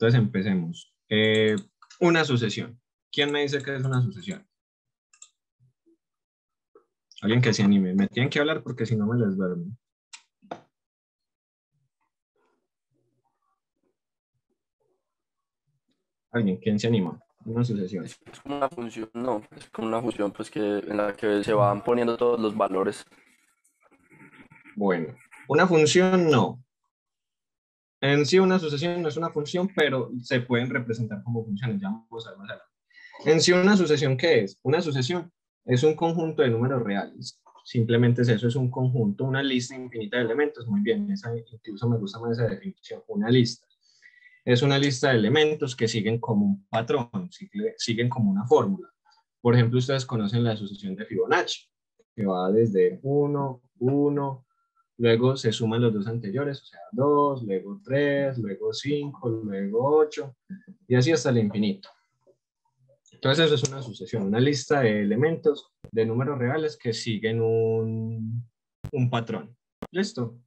Entonces empecemos. Eh, una sucesión. ¿Quién me dice que es una sucesión? Alguien que se anime. Me tienen que hablar porque si no me les duermo. Alguien, ¿quién se anima? Una sucesión. Es como una función, no, es como una función pues que en la que se van poniendo todos los valores. Bueno, una función no. En sí una sucesión no es una función, pero se pueden representar como funciones. Ya vamos a ver. En sí una sucesión, ¿qué es? Una sucesión es un conjunto de números reales. Simplemente es eso, es un conjunto, una lista infinita de elementos. Muy bien, esa, incluso me gusta más esa definición, una lista. Es una lista de elementos que siguen como un patrón, siguen como una fórmula. Por ejemplo, ustedes conocen la sucesión de Fibonacci, que va desde 1, 1, luego se suman los dos anteriores, o sea, 2, luego 3, luego 5, luego 8, y así hasta el infinito. Entonces eso es una sucesión, una lista de elementos de números reales que siguen un, un patrón. ¿Listo?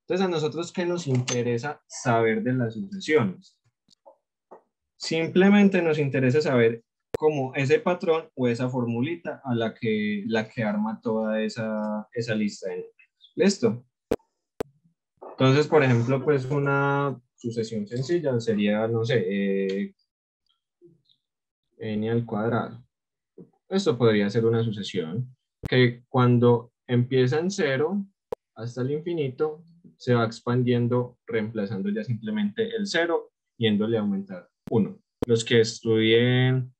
Entonces a nosotros, ¿qué nos interesa saber de las sucesiones? Simplemente nos interesa saber cómo ese patrón o esa formulita a la que, la que arma toda esa, esa lista de. ¿Listo? Entonces, por ejemplo, pues una sucesión sencilla sería, no sé, eh, n al cuadrado. Esto podría ser una sucesión que cuando empieza en cero hasta el infinito, se va expandiendo, reemplazando ya simplemente el cero, yéndole a aumentar uno. Los que estudien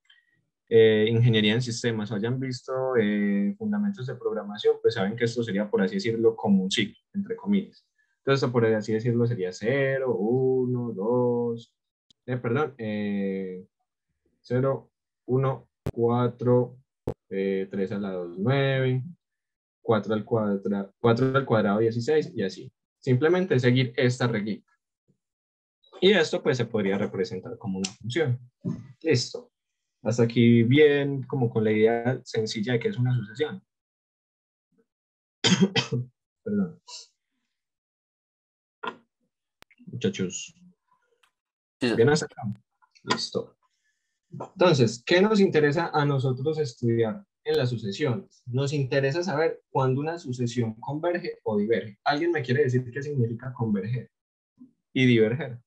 eh, ingeniería en sistemas hayan visto eh, fundamentos de programación, pues saben que esto sería, por así decirlo, como un ciclo, entre comillas. Entonces, por así decirlo, sería 0, 1, 2, perdón, 0, 1, 4, 3 a la 2, 9, 4 al, cuadrado, 4 al cuadrado, 16 y así. Simplemente seguir esta reglita. Y esto pues se podría representar como una función. Listo. Hasta aquí bien como con la idea sencilla de que es una sucesión. Perdón. Muchachos. Bien hasta acá. Listo. Entonces, ¿qué nos interesa a nosotros estudiar? en las sucesiones. Nos interesa saber cuándo una sucesión converge o diverge. ¿Alguien me quiere decir qué significa converger y diverger?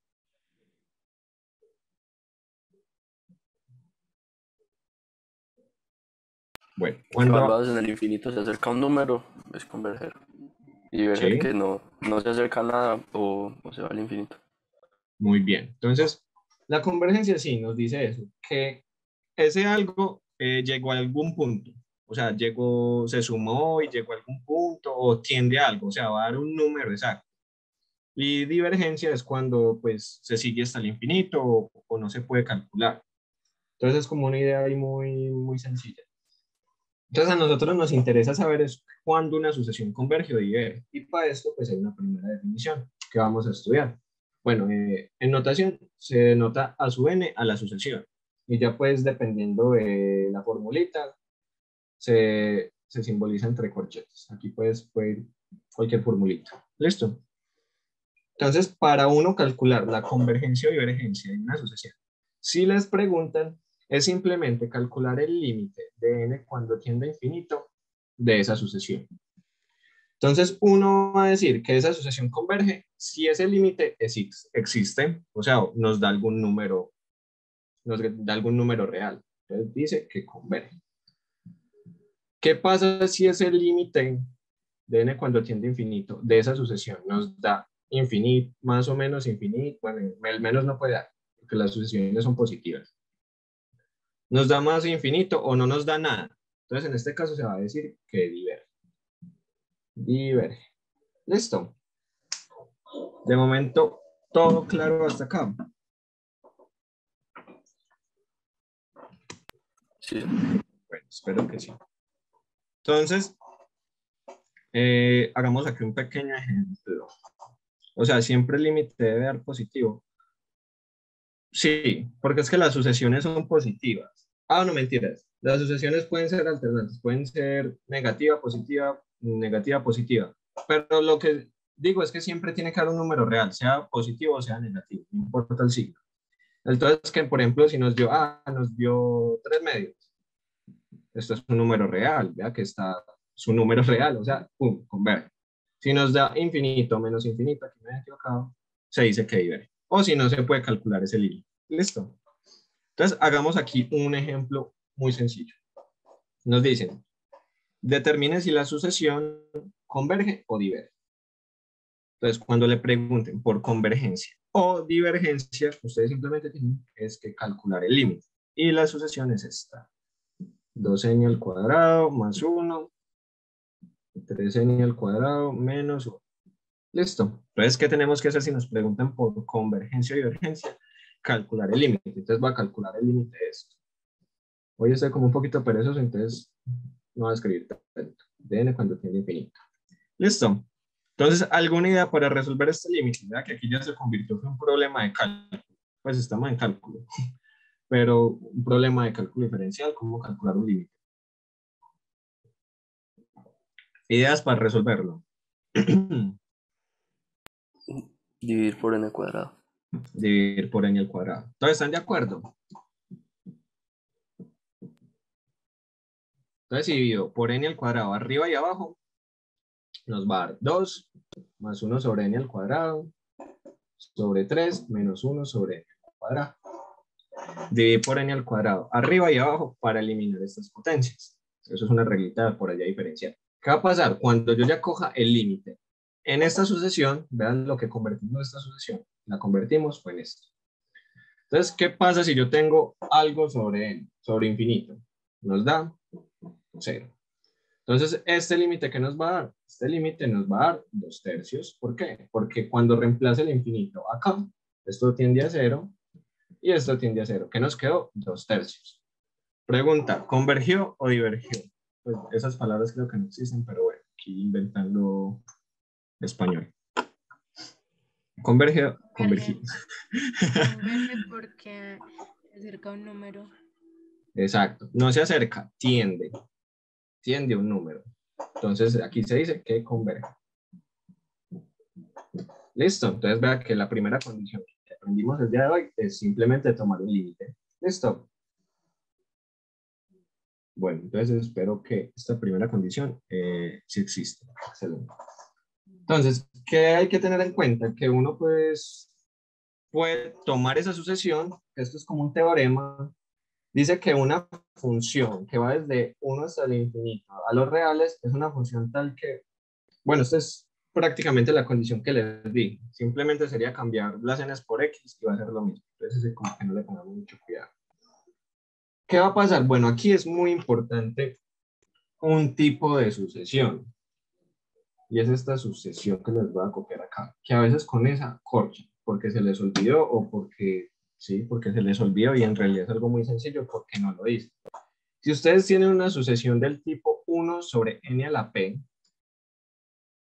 Bueno, cuando en el infinito se acerca un número, es converger. Y diverger que no, no se acerca a nada o, o se va al infinito. Muy bien. Entonces, la convergencia sí nos dice eso, que ese algo eh, llegó a algún punto. O sea, llegó, se sumó y llegó a algún punto o tiende a algo, o sea, va a dar un número exacto. Y divergencia es cuando pues se sigue hasta el infinito o, no se puede calcular. Entonces es como una idea ahí muy, muy sencilla. Entonces a nosotros nos interesa saber es cuándo una sucesión converge o diverge. Y para esto pues hay una primera definición que vamos a estudiar. Bueno, eh, en notación se denota a su n a la sucesión y ya pues dependiendo de la formulita se, se simboliza entre corchetes. Aquí puedes puede cualquier formulita. ¿Listo? Entonces, para uno calcular la convergencia o divergencia de una sucesión, si les preguntan, es simplemente calcular el límite de n cuando tiende a infinito de esa sucesión. Entonces, uno va a decir que esa sucesión converge si ese límite existe, o sea, nos da algún número nos da algún número real. Entonces dice que converge. ¿Qué pasa si ese límite de n cuando tiende a infinito de esa sucesión nos da infinito, más o menos infinito? Bueno, el menos no puede dar, porque las sucesiones son positivas. ¿Nos da más infinito o no nos da nada? Entonces, en este caso se va a decir que diverge. Diverge. Listo. De momento, todo claro hasta acá. Sí. Bueno, espero que sí. Entonces, eh, hagamos aquí un pequeño ejemplo. O sea, siempre el límite debe dar positivo. Sí, porque es que las sucesiones son positivas. Ah, no, mentiras. Las sucesiones pueden ser alternantes, pueden ser negativa, positiva, negativa, positiva. Pero lo que digo es que siempre tiene que haber un número real, sea positivo o sea negativo, no importa el signo. Entonces, que por ejemplo, si nos dio, ah, nos dio tres medios, esto es un número real, vea que está su número real, o sea, pum, converge. Si nos da infinito menos infinito, aquí me he equivocado, se dice que diverge. O si no, se puede calcular ese límite. Listo. Entonces, hagamos aquí un ejemplo muy sencillo. Nos dicen, determine si la sucesión converge o diverge. Entonces, cuando le pregunten por convergencia o divergencia, ustedes simplemente tienen es que calcular el límite. Y la sucesión es esta. 2n al cuadrado más 1, 3n al cuadrado menos 1. Listo. Entonces, ¿qué tenemos que hacer si nos preguntan por convergencia o divergencia? Calcular el límite. Entonces, va a calcular el límite de esto. Hoy estoy como un poquito perezoso, entonces no voy a escribir tanto. dn cuando tiene infinito. Listo. Entonces, ¿alguna idea para resolver este límite? Que aquí ya se convirtió en un problema de cálculo. Pues estamos en cálculo pero un problema de cálculo diferencial, cómo calcular un límite. Ideas para resolverlo. Dividir por n cuadrado. Dividir por n al cuadrado. ¿Todos están de acuerdo? Entonces, si divido por n al cuadrado arriba y abajo, nos va a dar 2 más 1 sobre n al cuadrado sobre 3 menos 1 sobre n al cuadrado dividir por n al cuadrado, arriba y abajo, para eliminar estas potencias. Eso es una reglita por allá diferencial. ¿Qué va a pasar? Cuando yo ya coja el límite en esta sucesión, vean lo que convertimos esta sucesión, la convertimos fue en esto. Entonces, ¿qué pasa si yo tengo algo sobre n, sobre infinito? Nos da cero. Entonces, este límite que nos va a dar, este límite nos va a dar dos tercios. ¿Por qué? Porque cuando reemplace el infinito acá, esto tiende a cero, y esto tiende a cero. ¿Qué nos quedó? Dos tercios. Pregunta, ¿convergió o divergió? Pues esas palabras creo que no existen, pero bueno, aquí inventando español. ¿Convergió? Convergió. Converge porque se acerca un número. Exacto. No se acerca, tiende. Tiende un número. Entonces aquí se dice que converge. Listo. Entonces vea que la primera condición aprendimos el día de hoy es simplemente tomar un límite. ¿Listo? Bueno, entonces espero que esta primera condición eh, sí existe. Excelente. Entonces, ¿qué hay que tener en cuenta? Que uno pues puede tomar esa sucesión, esto es como un teorema, dice que una función que va desde 1 hasta el infinito a los reales es una función tal que, bueno, esto es prácticamente la condición que les di. Simplemente sería cambiar las n por x y va a ser lo mismo. Entonces, es como que no le pongamos mucho cuidado. ¿Qué va a pasar? Bueno, aquí es muy importante un tipo de sucesión. Y es esta sucesión que les voy a copiar acá. Que a veces con esa corcha, porque se les olvidó o porque, sí, porque se les olvidó y en realidad es algo muy sencillo porque no lo dice. Si ustedes tienen una sucesión del tipo 1 sobre n a la p,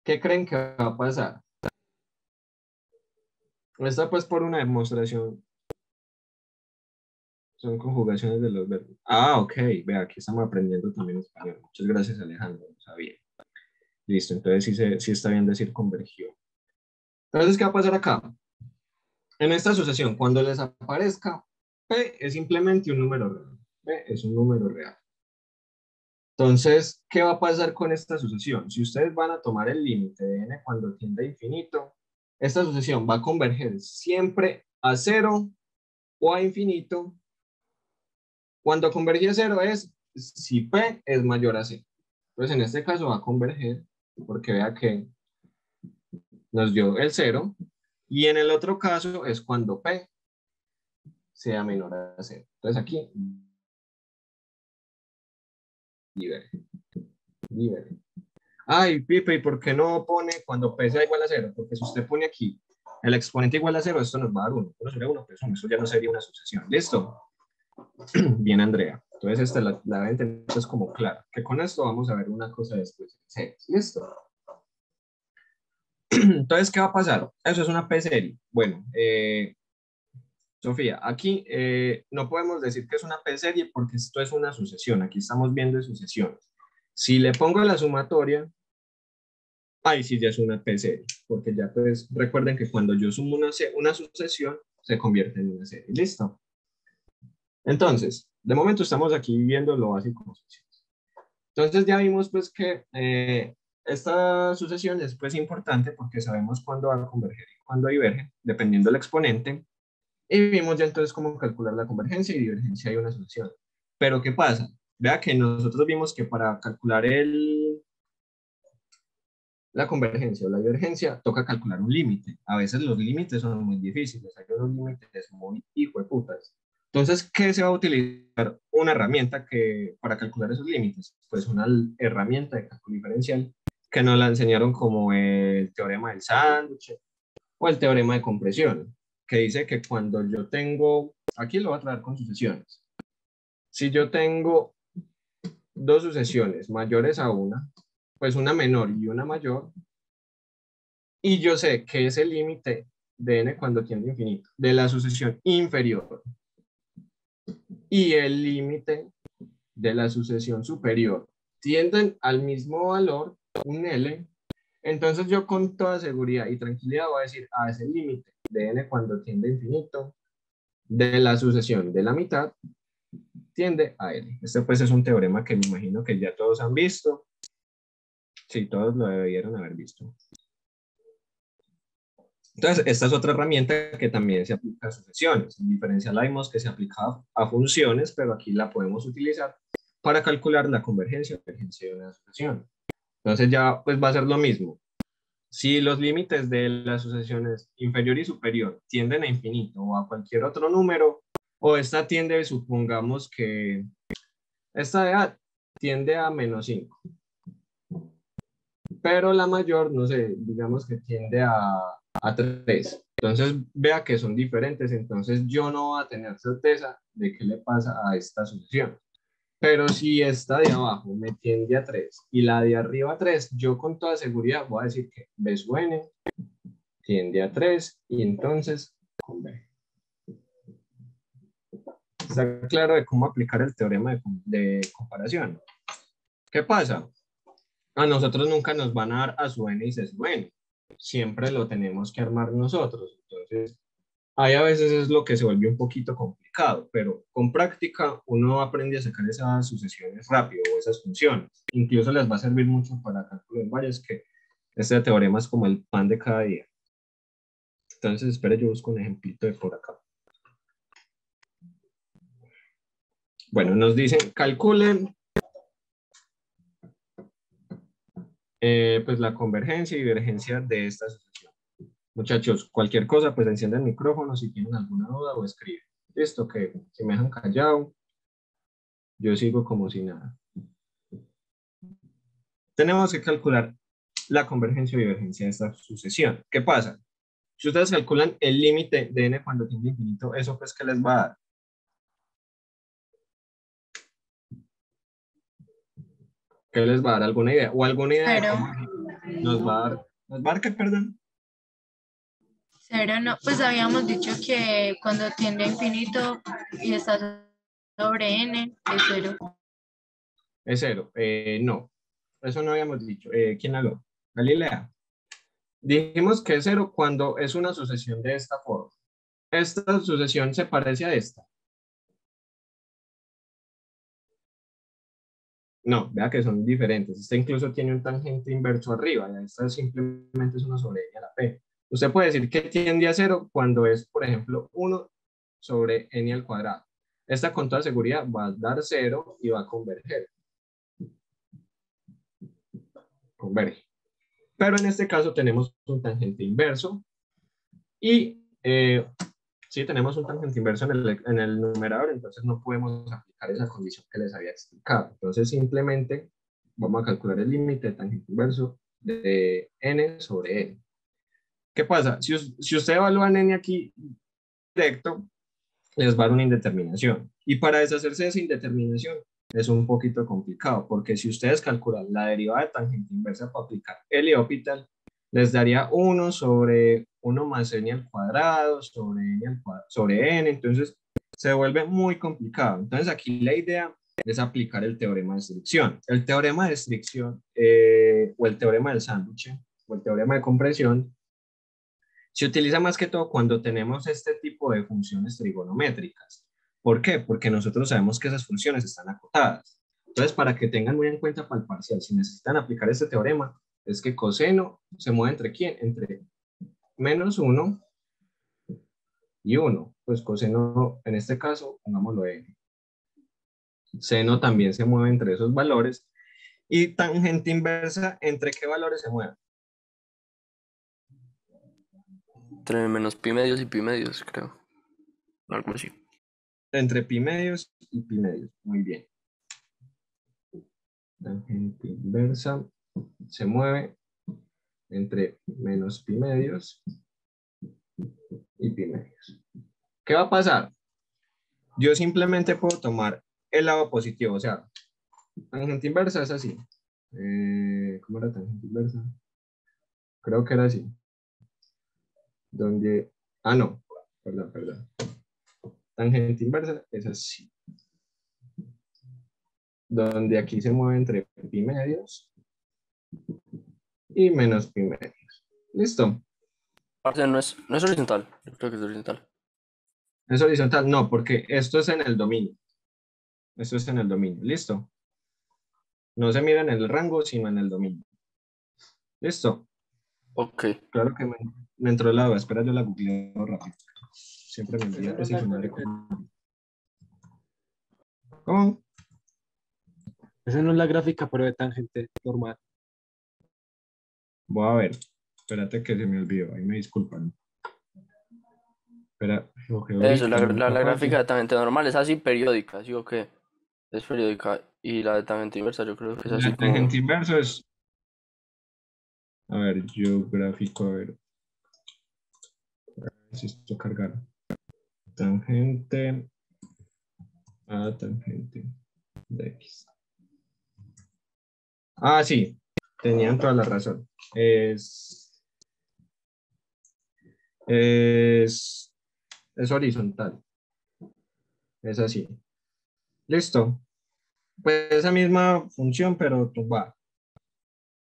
¿Qué creen que va a pasar? Esta pues por una demostración. Son conjugaciones de los verbos. Ah, ok. Vea, aquí estamos aprendiendo también español. Muchas gracias, Alejandro. No sabía. Listo, entonces sí, sí está bien decir convergió. Entonces, ¿qué va a pasar acá? En esta sucesión, cuando les aparezca P es simplemente un número real. P es un número real. Entonces, ¿qué va a pasar con esta sucesión? Si ustedes van a tomar el límite de n cuando tienda a infinito, esta sucesión va a converger siempre a cero o a infinito. Cuando converge a cero es si p es mayor a c. Entonces, en este caso va a converger porque vea que nos dio el cero. Y en el otro caso es cuando p sea menor a cero. Entonces aquí Diverge. Diverge. Ay, Pipe, ¿y por qué no pone cuando P sea igual a cero? Porque si usted pone aquí el exponente igual a cero, esto nos va a dar 1. 1 sobre 1, pues eso ya no sería una sucesión. ¿Listo? Bien, Andrea. Entonces, esta la, la deben es como claro. Que con esto vamos a ver una cosa después. ¿Listo? Entonces, ¿qué va a pasar? Eso es una P serie. Bueno, eh, Sofía, aquí eh, no podemos decir que es una P-serie porque esto es una sucesión. Aquí estamos viendo sucesiones. Si le pongo la sumatoria, ahí sí ya es una P-serie. porque ya pues recuerden que cuando yo sumo una, una sucesión, se convierte en una serie. ¿Listo? Entonces, de momento estamos aquí viendo lo básico. Entonces ya vimos pues que eh, esta sucesión es pues importante porque sabemos cuándo va a converger y cuándo diverge, dependiendo del exponente. Y vimos ya entonces cómo calcular la convergencia y divergencia de una sucesión. Pero ¿qué pasa? Vea que nosotros vimos que para calcular el, la convergencia o la divergencia toca calcular un límite. A veces los límites son muy difíciles, hay unos límites muy hijo de putas. Entonces, ¿qué se va a utilizar? Una herramienta que, para calcular esos límites. Pues una herramienta de cálculo diferencial que nos la enseñaron como el teorema del sándwich o el teorema de compresión, que dice que cuando yo tengo, aquí lo voy a traer con sucesiones. Si yo tengo dos sucesiones mayores a una, pues una menor y una mayor, y yo sé que es el límite de n cuando tiende infinito, de la sucesión inferior y el límite de la sucesión superior tienden al mismo valor, un L, entonces yo con toda seguridad y tranquilidad voy a decir, a ah, ese límite de n cuando tiende a infinito de la sucesión de la mitad tiende a L. Este pues es un teorema que me imagino que ya todos han visto. Sí, todos lo debieron haber visto. Entonces, esta es otra herramienta que también se aplica a sucesiones. En diferencial vimos que se aplica a funciones, pero aquí la podemos utilizar para calcular la convergencia o divergencia de una sucesión. Entonces ya pues va a ser lo mismo. Si los límites de las sucesiones inferior y superior tienden a infinito o a cualquier otro número, o esta tiende, supongamos que esta de A tiende a menos 5, pero la mayor, no sé, digamos que tiende a a 3. Entonces vea que son diferentes, entonces yo no voy a tener certeza de qué le pasa a esta sucesión. Pero si esta de abajo me tiende a 3 y la de arriba a 3, yo con toda seguridad voy a decir que B su n tiende a 3 y entonces con B. Está claro de cómo aplicar el teorema de, de comparación. ¿Qué pasa? A nosotros nunca nos van a dar a su n y C su n siempre lo tenemos que armar nosotros. Entonces, ahí a veces es lo que se vuelve un poquito complicado, pero con práctica uno aprende a sacar esas sucesiones rápido o esas funciones. Incluso les va a servir mucho para cálculo de varias que este teorema es como el pan de cada día. Entonces, espere, yo busco un ejemplito de por acá. Bueno, nos dicen, calculen Eh, pues la convergencia y divergencia de esta asociación. Muchachos, cualquier cosa, pues encienden el micrófono si tienen alguna duda o escriben. Listo, que si me dejan callado, yo sigo como si nada. Tenemos que calcular la convergencia y divergencia de esta sucesión. ¿Qué pasa? Si ustedes calculan el límite de n cuando tiene infinito, ¿eso pues qué les va a dar? ¿Qué les va a dar alguna idea? ¿O alguna idea Cero. nos va a dar? ¿Nos va a dar qué, perdón? Cero, no. Pues habíamos dicho que cuando tiende a infinito y está sobre n, es cero. Es cero. Eh, no, eso no habíamos dicho. Eh, ¿Quién habló? Galilea. Dijimos que es cero cuando es una sucesión de esta forma. Esta sucesión se parece a esta. No, vea que son diferentes. Este incluso tiene un tangente inverso arriba. Esta simplemente es una sobre n a la p. Usted puede decir que tiende a cero cuando es, por ejemplo, 1 sobre n al cuadrado. Esta con toda seguridad va a dar cero y va a converger. Converge. Pero en este caso tenemos un tangente inverso y eh, si tenemos un tangente inverso en el, en el numerador, entonces no podemos aplicar esa condición que les había explicado. Entonces simplemente vamos a calcular el límite de tangente inverso de n sobre n. ¿Qué pasa? Si, si usted evalúa n aquí directo, les va a dar una indeterminación. Y para deshacerse de esa indeterminación es un poquito complicado, porque si ustedes calculan la derivada de tangente inversa para aplicar el hospital, les daría 1 sobre 1 más n al cuadrado sobre n, al cuadrado, sobre n, entonces se vuelve muy complicado. Entonces aquí la idea es aplicar el teorema de restricción. El teorema de restricción eh, o el teorema del sándwich o el teorema de compresión, se utiliza más que todo cuando tenemos este tipo de funciones trigonométricas. ¿Por qué? Porque nosotros sabemos que esas funciones están acotadas. Entonces, para que tengan muy en cuenta para el parcial, si necesitan aplicar este teorema, es que coseno se mueve entre quién? Entre menos 1 y 1. Pues coseno, en este caso, pongámoslo n. Seno también se mueve entre esos valores. Y tangente inversa, ¿entre qué valores se mueve? Entre menos pi medios y pi medios, creo. Algo así. Entre pi medios y pi medios. Muy bien. Tangente inversa se mueve entre menos pi medios y pi medios. ¿Qué va a pasar? Yo simplemente puedo tomar el lado positivo, o sea, tangente inversa es así. Eh, ¿Cómo era tangente inversa? Creo que era así donde, ah, no, perdón, perdón. Tangente inversa es así. Donde aquí se mueve entre pi medios y menos pi medios. ¿Listo? no es, no es horizontal. Yo creo que es horizontal. ¿Es horizontal? No, porque esto es en el dominio. Esto es en el dominio. ¿Listo? No se mira en el rango, sino en el dominio. ¿Listo? Ok. Claro que me, me entró la duda. Espera, yo la googleo rápido. Siempre me envía precisionar. ¿Cómo? Esa no es la gráfica, pero de tangente normal. Voy a ver. Espérate que se me olvidó. Ahí me disculpan. Espera. Eso, la, la, gráfica de tangente normal es así periódica, ¿sí o qué? Es periódica. Y la de tangente inversa yo creo que es así. La tangente inversa es a ver, geográfico, a ver. A ver si esto cargar. Tangente a tangente de X. Ah, sí, tenían toda la razón. Es, es, es horizontal. Es así. Listo. Pues esa misma función, pero va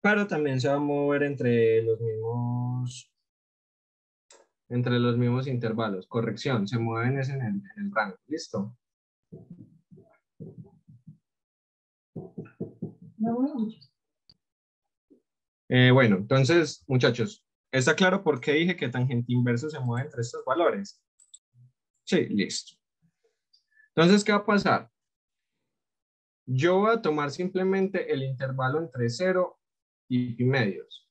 pero también se va a mover entre los mismos entre los mismos intervalos. Corrección, se mueven en el, en el rango. ¿Listo? Eh, bueno, entonces, muchachos, ¿está claro por qué dije que tangente inverso se mueve entre estos valores? Sí, listo. Entonces, ¿qué va a pasar? Yo voy a tomar simplemente el intervalo entre 0 y medios.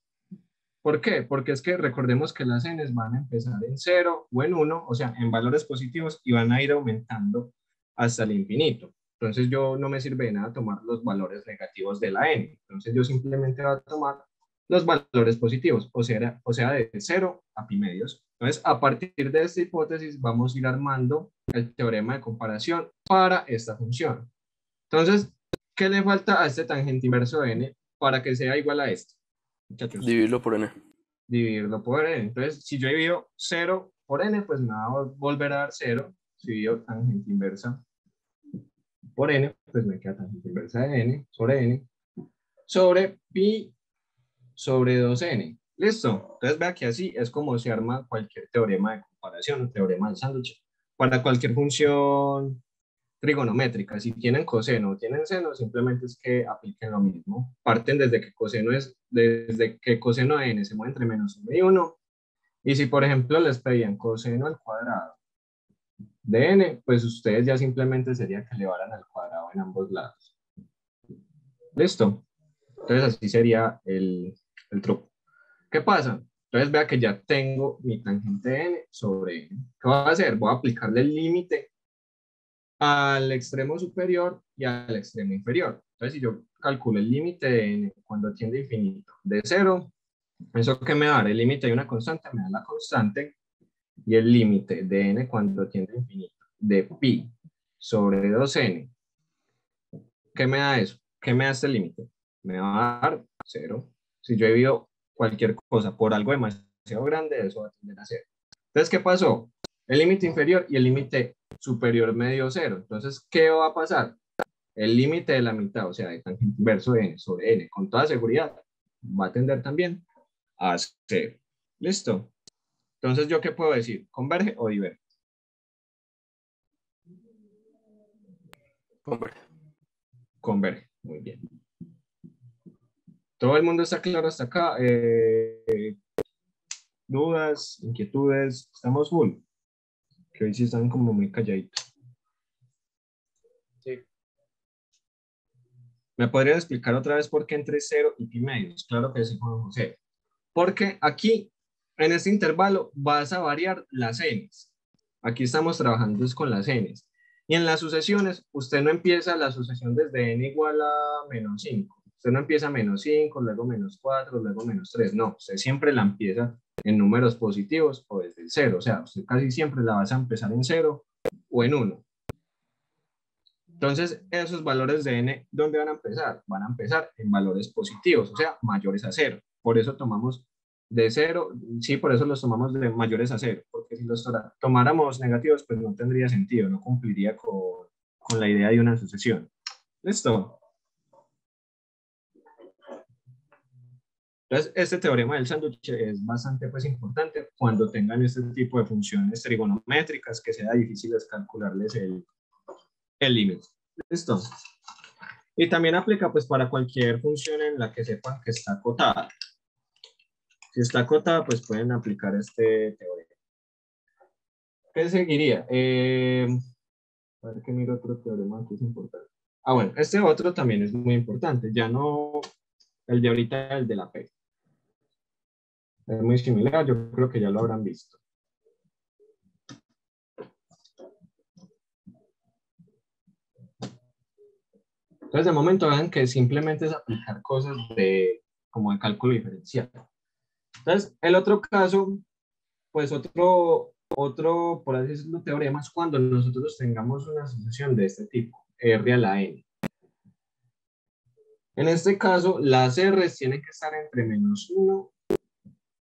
¿Por qué? Porque es que recordemos que las n van a empezar en 0 o en 1, o sea, en valores positivos y van a ir aumentando hasta el infinito. Entonces yo no me sirve de nada tomar los valores negativos de la n. Entonces yo simplemente voy a tomar los valores positivos, o sea, o sea, de 0 a pi medios. Entonces, a partir de esta hipótesis, vamos a ir armando el teorema de comparación para esta función. Entonces, ¿qué le falta a este tangente inverso de n? para que sea igual a esto. Dividirlo por n. Dividirlo por n. Entonces, si yo divido 0 por n, pues me va a volver a dar 0. Si divido tangente inversa por n, pues me queda tangente inversa de n sobre n sobre pi sobre 2n. ¿Listo? Entonces vea que así es como se arma cualquier teorema de comparación, teorema de sándwich. Para cualquier función trigonométrica. Si tienen coseno o tienen seno, simplemente es que apliquen lo mismo. Parten desde que coseno es, desde que coseno de n se mueve entre menos 1 y 1. Y si, por ejemplo, les pedían coseno al cuadrado de n, pues ustedes ya simplemente sería que elevaran al cuadrado en ambos lados. ¿Listo? Entonces así sería el, el truco. ¿Qué pasa? Entonces vea que ya tengo mi tangente n sobre n. ¿Qué voy a hacer? Voy a aplicarle el límite al extremo superior y al extremo inferior. Entonces, si yo calculo el límite de n cuando tiende a infinito de 0, ¿eso que me da? El límite de una constante me da la constante y el límite de n cuando tiende a infinito de pi sobre 2n. ¿Qué me da eso? ¿Qué me da este límite? Me va a dar 0. Si yo he vivido cualquier cosa por algo demasiado grande, eso va a tender a 0. Entonces, ¿qué pasó? El límite inferior y el límite superior medio cero. Entonces, ¿qué va a pasar? El límite de la mitad, o sea, de tangente inverso de n sobre n, con toda seguridad, va a tender también a cero. ¿Listo? Entonces, ¿yo qué puedo decir? ¿Converge o diverge? Converge. Converge, muy bien. ¿Todo el mundo está claro hasta acá? Eh, ¿Dudas, inquietudes? ¿Estamos full? Que hoy sí están como muy calladitos. Sí. ¿Me podrían explicar otra vez por qué entre 0 y pi medios? Claro que sí, Juan José. Porque aquí, en este intervalo, vas a variar las n's. Aquí estamos trabajando es con las n's. Y en las sucesiones, usted no empieza la sucesión desde n igual a menos 5. Usted no empieza menos 5, luego menos 4, luego menos 3. No, usted siempre la empieza en números positivos o desde el 0. O sea, usted casi siempre la vas a empezar en 0 o en 1. Entonces, esos valores de n, ¿dónde van a empezar? Van a empezar en valores positivos, o sea, mayores a 0. Por eso tomamos de 0, sí, por eso los tomamos de mayores a 0, porque si los tomáramos negativos, pues no tendría sentido, no cumpliría con, con la idea de una sucesión. ¿Listo? Entonces, este teorema del sándwich es bastante pues, importante cuando tengan este tipo de funciones trigonométricas que sea difícil calcularles el límite. ¿Listo? Y también aplica pues para cualquier función en la que sepan que está acotada. Si está acotada, pues pueden aplicar este teorema. ¿Qué seguiría? Eh, a ver que miro otro teorema que es importante. Ah, bueno, este otro también es muy importante. Ya no el de ahorita, el de la P. Es muy similar, yo creo que ya lo habrán visto. Entonces, de momento vean que simplemente es aplicar cosas de, como de cálculo diferencial. Entonces, el otro caso, pues otro, otro, por así decirlo, teorema es cuando nosotros tengamos una asociación de este tipo, R a la N. En este caso, las R tienen que estar entre menos 1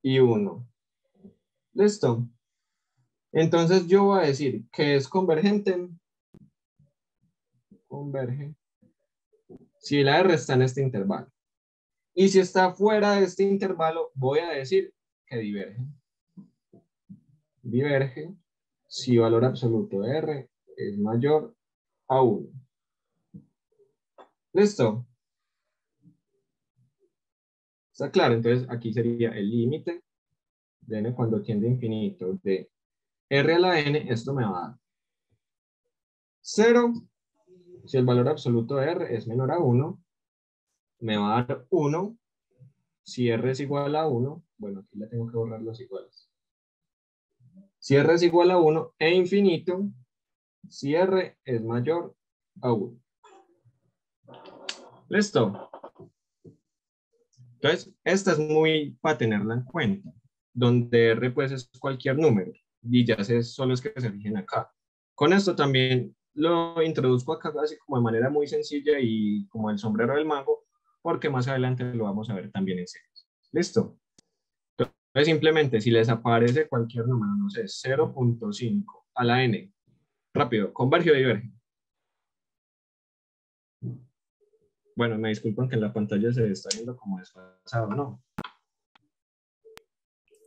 y 1. ¿Listo? Entonces yo voy a decir que es convergente. Converge. Si la R está en este intervalo. Y si está fuera de este intervalo, voy a decir que diverge. Diverge si valor absoluto de R es mayor a 1. ¿Listo? ¿Está claro? Entonces aquí sería el límite de n cuando tiende a infinito de r a la n, esto me va a dar 0 si el valor absoluto de r es menor a 1, me va a dar 1 si r es igual a 1, bueno, aquí le tengo que borrar los iguales. Si r es igual a 1 e infinito, si r es mayor a 1. ¿Listo? Entonces, esta es muy para tenerla en cuenta, donde R pues es cualquier número y ya sé, solo es que se fijen acá. Con esto también lo introduzco acá así como de manera muy sencilla y como el sombrero del mago, porque más adelante lo vamos a ver también en series. ¿Listo? Entonces, simplemente si les aparece cualquier número, no sé, 0.5 a la n, rápido, converge o diverge. Bueno, me disculpan que la pantalla se está viendo como desfasado, ¿no?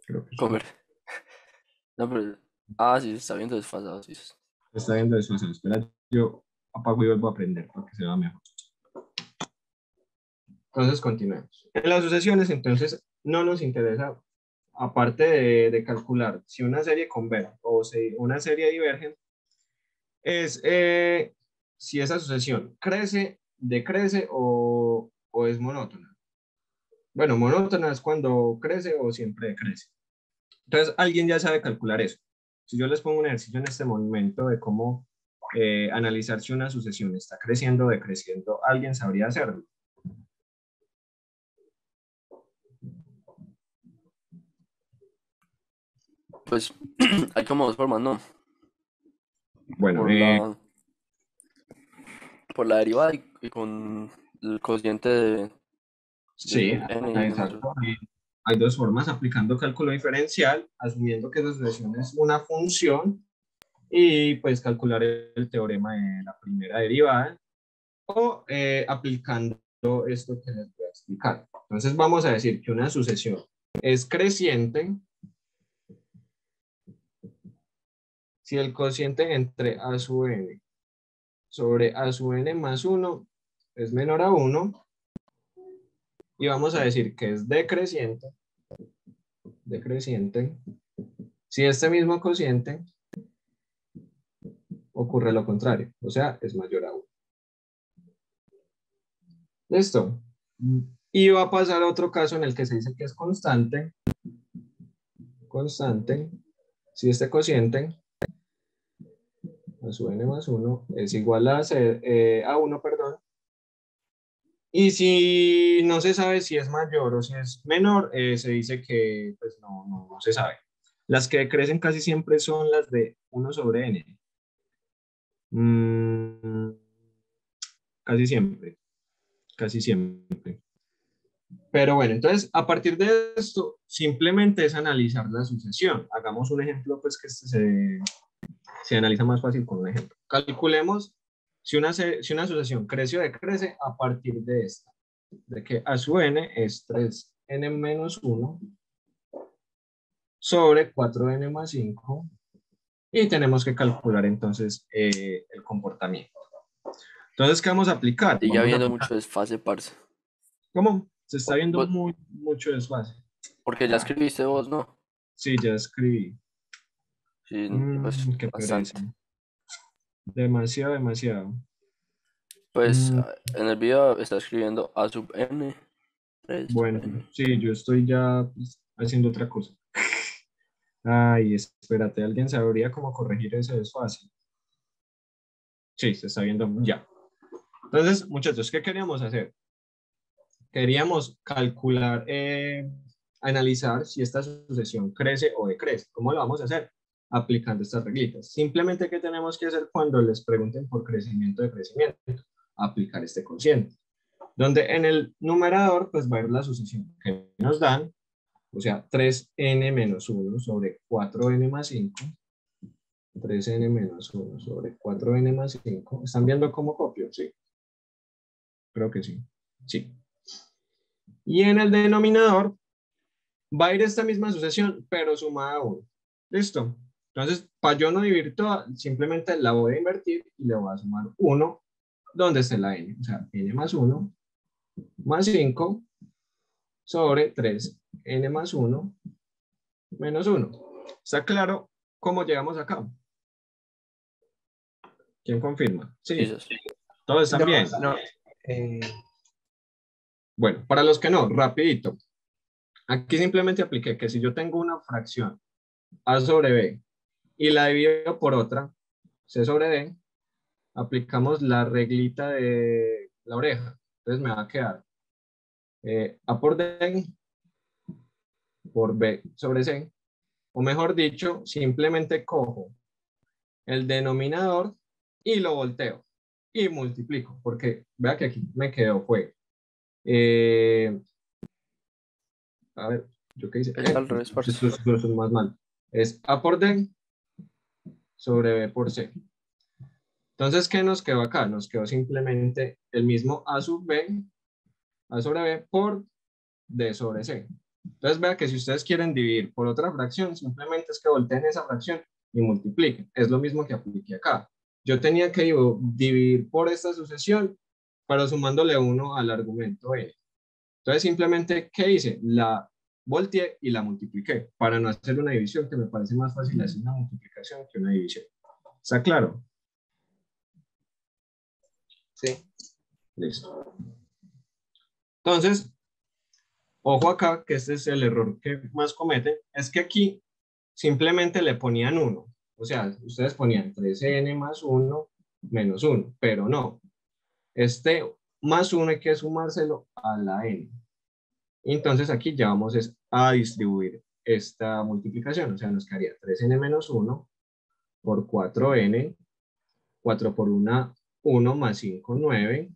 Creo que No, pero... Ah, sí, se está viendo desfasado, sí. Se está viendo desfasado. Espera, yo apago y vuelvo a aprender para que se vea mejor. Entonces, continuemos. En las sucesiones, entonces, no nos interesa, aparte de, calcular si una serie converge o si una serie diverge, es eh, si esa sucesión crece decrece o, o es monótona. Bueno, monótona es cuando crece o siempre decrece. Entonces, alguien ya sabe calcular eso. Si yo les pongo un ejercicio en este momento de cómo eh, analizar si una sucesión está creciendo o decreciendo, ¿alguien sabría hacerlo? Pues hay como dos formas, ¿no? Bueno, por, la, eh, por la derivada y con el cociente de... Sí, exacto. Hay dos formas, aplicando cálculo diferencial, asumiendo que esa sucesión es una función y pues calcular el teorema de la primera derivada o eh, aplicando esto que les voy a explicar. Entonces vamos a decir que una sucesión es creciente si el cociente entre a sub n sobre a sub n más 1 es menor a 1 y vamos a decir que es decreciente, decreciente si este mismo cociente ocurre lo contrario, o sea, es mayor a 1. Listo. Y va a pasar a otro caso en el que se dice que es constante. Constante. Si este cociente a su n más 1 es igual a, eh, a 1, perdón. Y si no se sabe si es mayor o si es menor, eh, se dice que pues no, no, no se sabe. Las que crecen casi siempre son las de 1 sobre n. Mm, casi siempre. Casi siempre. Pero bueno, entonces, a partir de esto, simplemente es analizar la sucesión. Hagamos un ejemplo, pues que este se, se analiza más fácil con un ejemplo. Calculemos si una, si una sucesión crece o decrece a partir de esta. De que a su n es 3n menos 1 sobre 4n más 5 y tenemos que calcular entonces eh, el comportamiento. Entonces, ¿qué vamos a aplicar? Y ya viendo mucho desfase, parce. ¿Cómo? Se está viendo muy, mucho desfase. Porque ya escribiste vos, ¿no? Sí, ya escribí. Sí, mm, pues qué Demasiado, demasiado. Pues mm. en el video está escribiendo A sub n. bueno, sí, yo estoy ya pues, haciendo otra cosa. Ay, espérate, ¿alguien sabría cómo corregir ese desfase? Sí, se está viendo ya. Entonces, muchachos, ¿qué queríamos hacer? Queríamos calcular, eh, analizar si esta sucesión crece o decrece. ¿Cómo lo vamos a hacer? Aplicando estas reglitas. Simplemente, ¿qué tenemos que hacer cuando les pregunten por crecimiento de crecimiento? Aplicar este cociente. Donde en el numerador, pues va a ir la sucesión que nos dan o sea, 3n menos 1 sobre 4n más 5. 3n menos 1 sobre 4n más 5. ¿Están viendo cómo copio? Sí. Creo que sí. Sí. Y en el denominador va a ir esta misma sucesión, pero sumada a 1. ¿Listo? Entonces, para yo no dividir toda, simplemente la voy a invertir y le voy a sumar 1 donde esté la n. O sea, n más 1 más 5 sobre 3 n más 1 menos 1. ¿Está claro cómo llegamos acá? ¿Quién confirma? Sí. ¿Todos están bien? Eh, bueno, para los que no, rapidito. Aquí simplemente apliqué que si yo tengo una fracción a sobre b y la divido por otra, c sobre d, aplicamos la reglita de la oreja. Entonces me va a quedar eh, a por d por B sobre C. O mejor dicho, simplemente cojo el denominador y lo volteo y multiplico, porque vea que aquí me quedó fue. Eh, a ver, yo qué hice. Es al revés, esto, es más mal. Es A por D sobre B por C. Entonces, ¿qué nos quedó acá? Nos quedó simplemente el mismo A sub B, A sobre B por D sobre C. Entonces, vea que si ustedes quieren dividir por otra fracción, simplemente es que volteen esa fracción y multipliquen. Es lo mismo que apliqué acá. Yo tenía que dividir por esta sucesión, pero sumándole uno al argumento n. Entonces, simplemente, ¿qué hice? La volteé y la multipliqué para no hacer una división, que me parece más fácil hacer una multiplicación que una división. ¿Está claro? Sí. Listo. Entonces, Ojo acá, que este es el error que más cometen, es que aquí simplemente le ponían 1. O sea, ustedes ponían 3n más 1 menos 1, pero no. Este más 1 hay que sumárselo a la n. Entonces aquí ya vamos a distribuir esta multiplicación. O sea, nos quedaría 3n menos 1 por 4n. 4 por 1, 1 más 5, 9.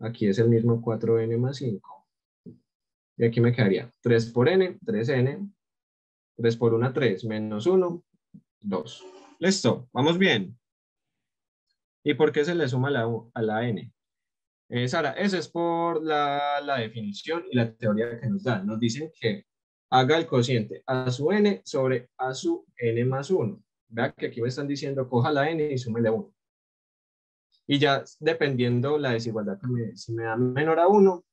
Aquí es el mismo 4n más 5 y aquí me quedaría 3 por n, 3n, 3 por 1, 3, menos 1, 2. Listo, vamos bien. ¿Y por qué se le suma la, a la n? Eh, Sara, eso es por la, la, definición y la teoría que nos dan. Nos dicen que haga el cociente a su n sobre a su n más 1. Vea que aquí me están diciendo coja la n y súmele 1. Y ya dependiendo la desigualdad, si me da menor a 1,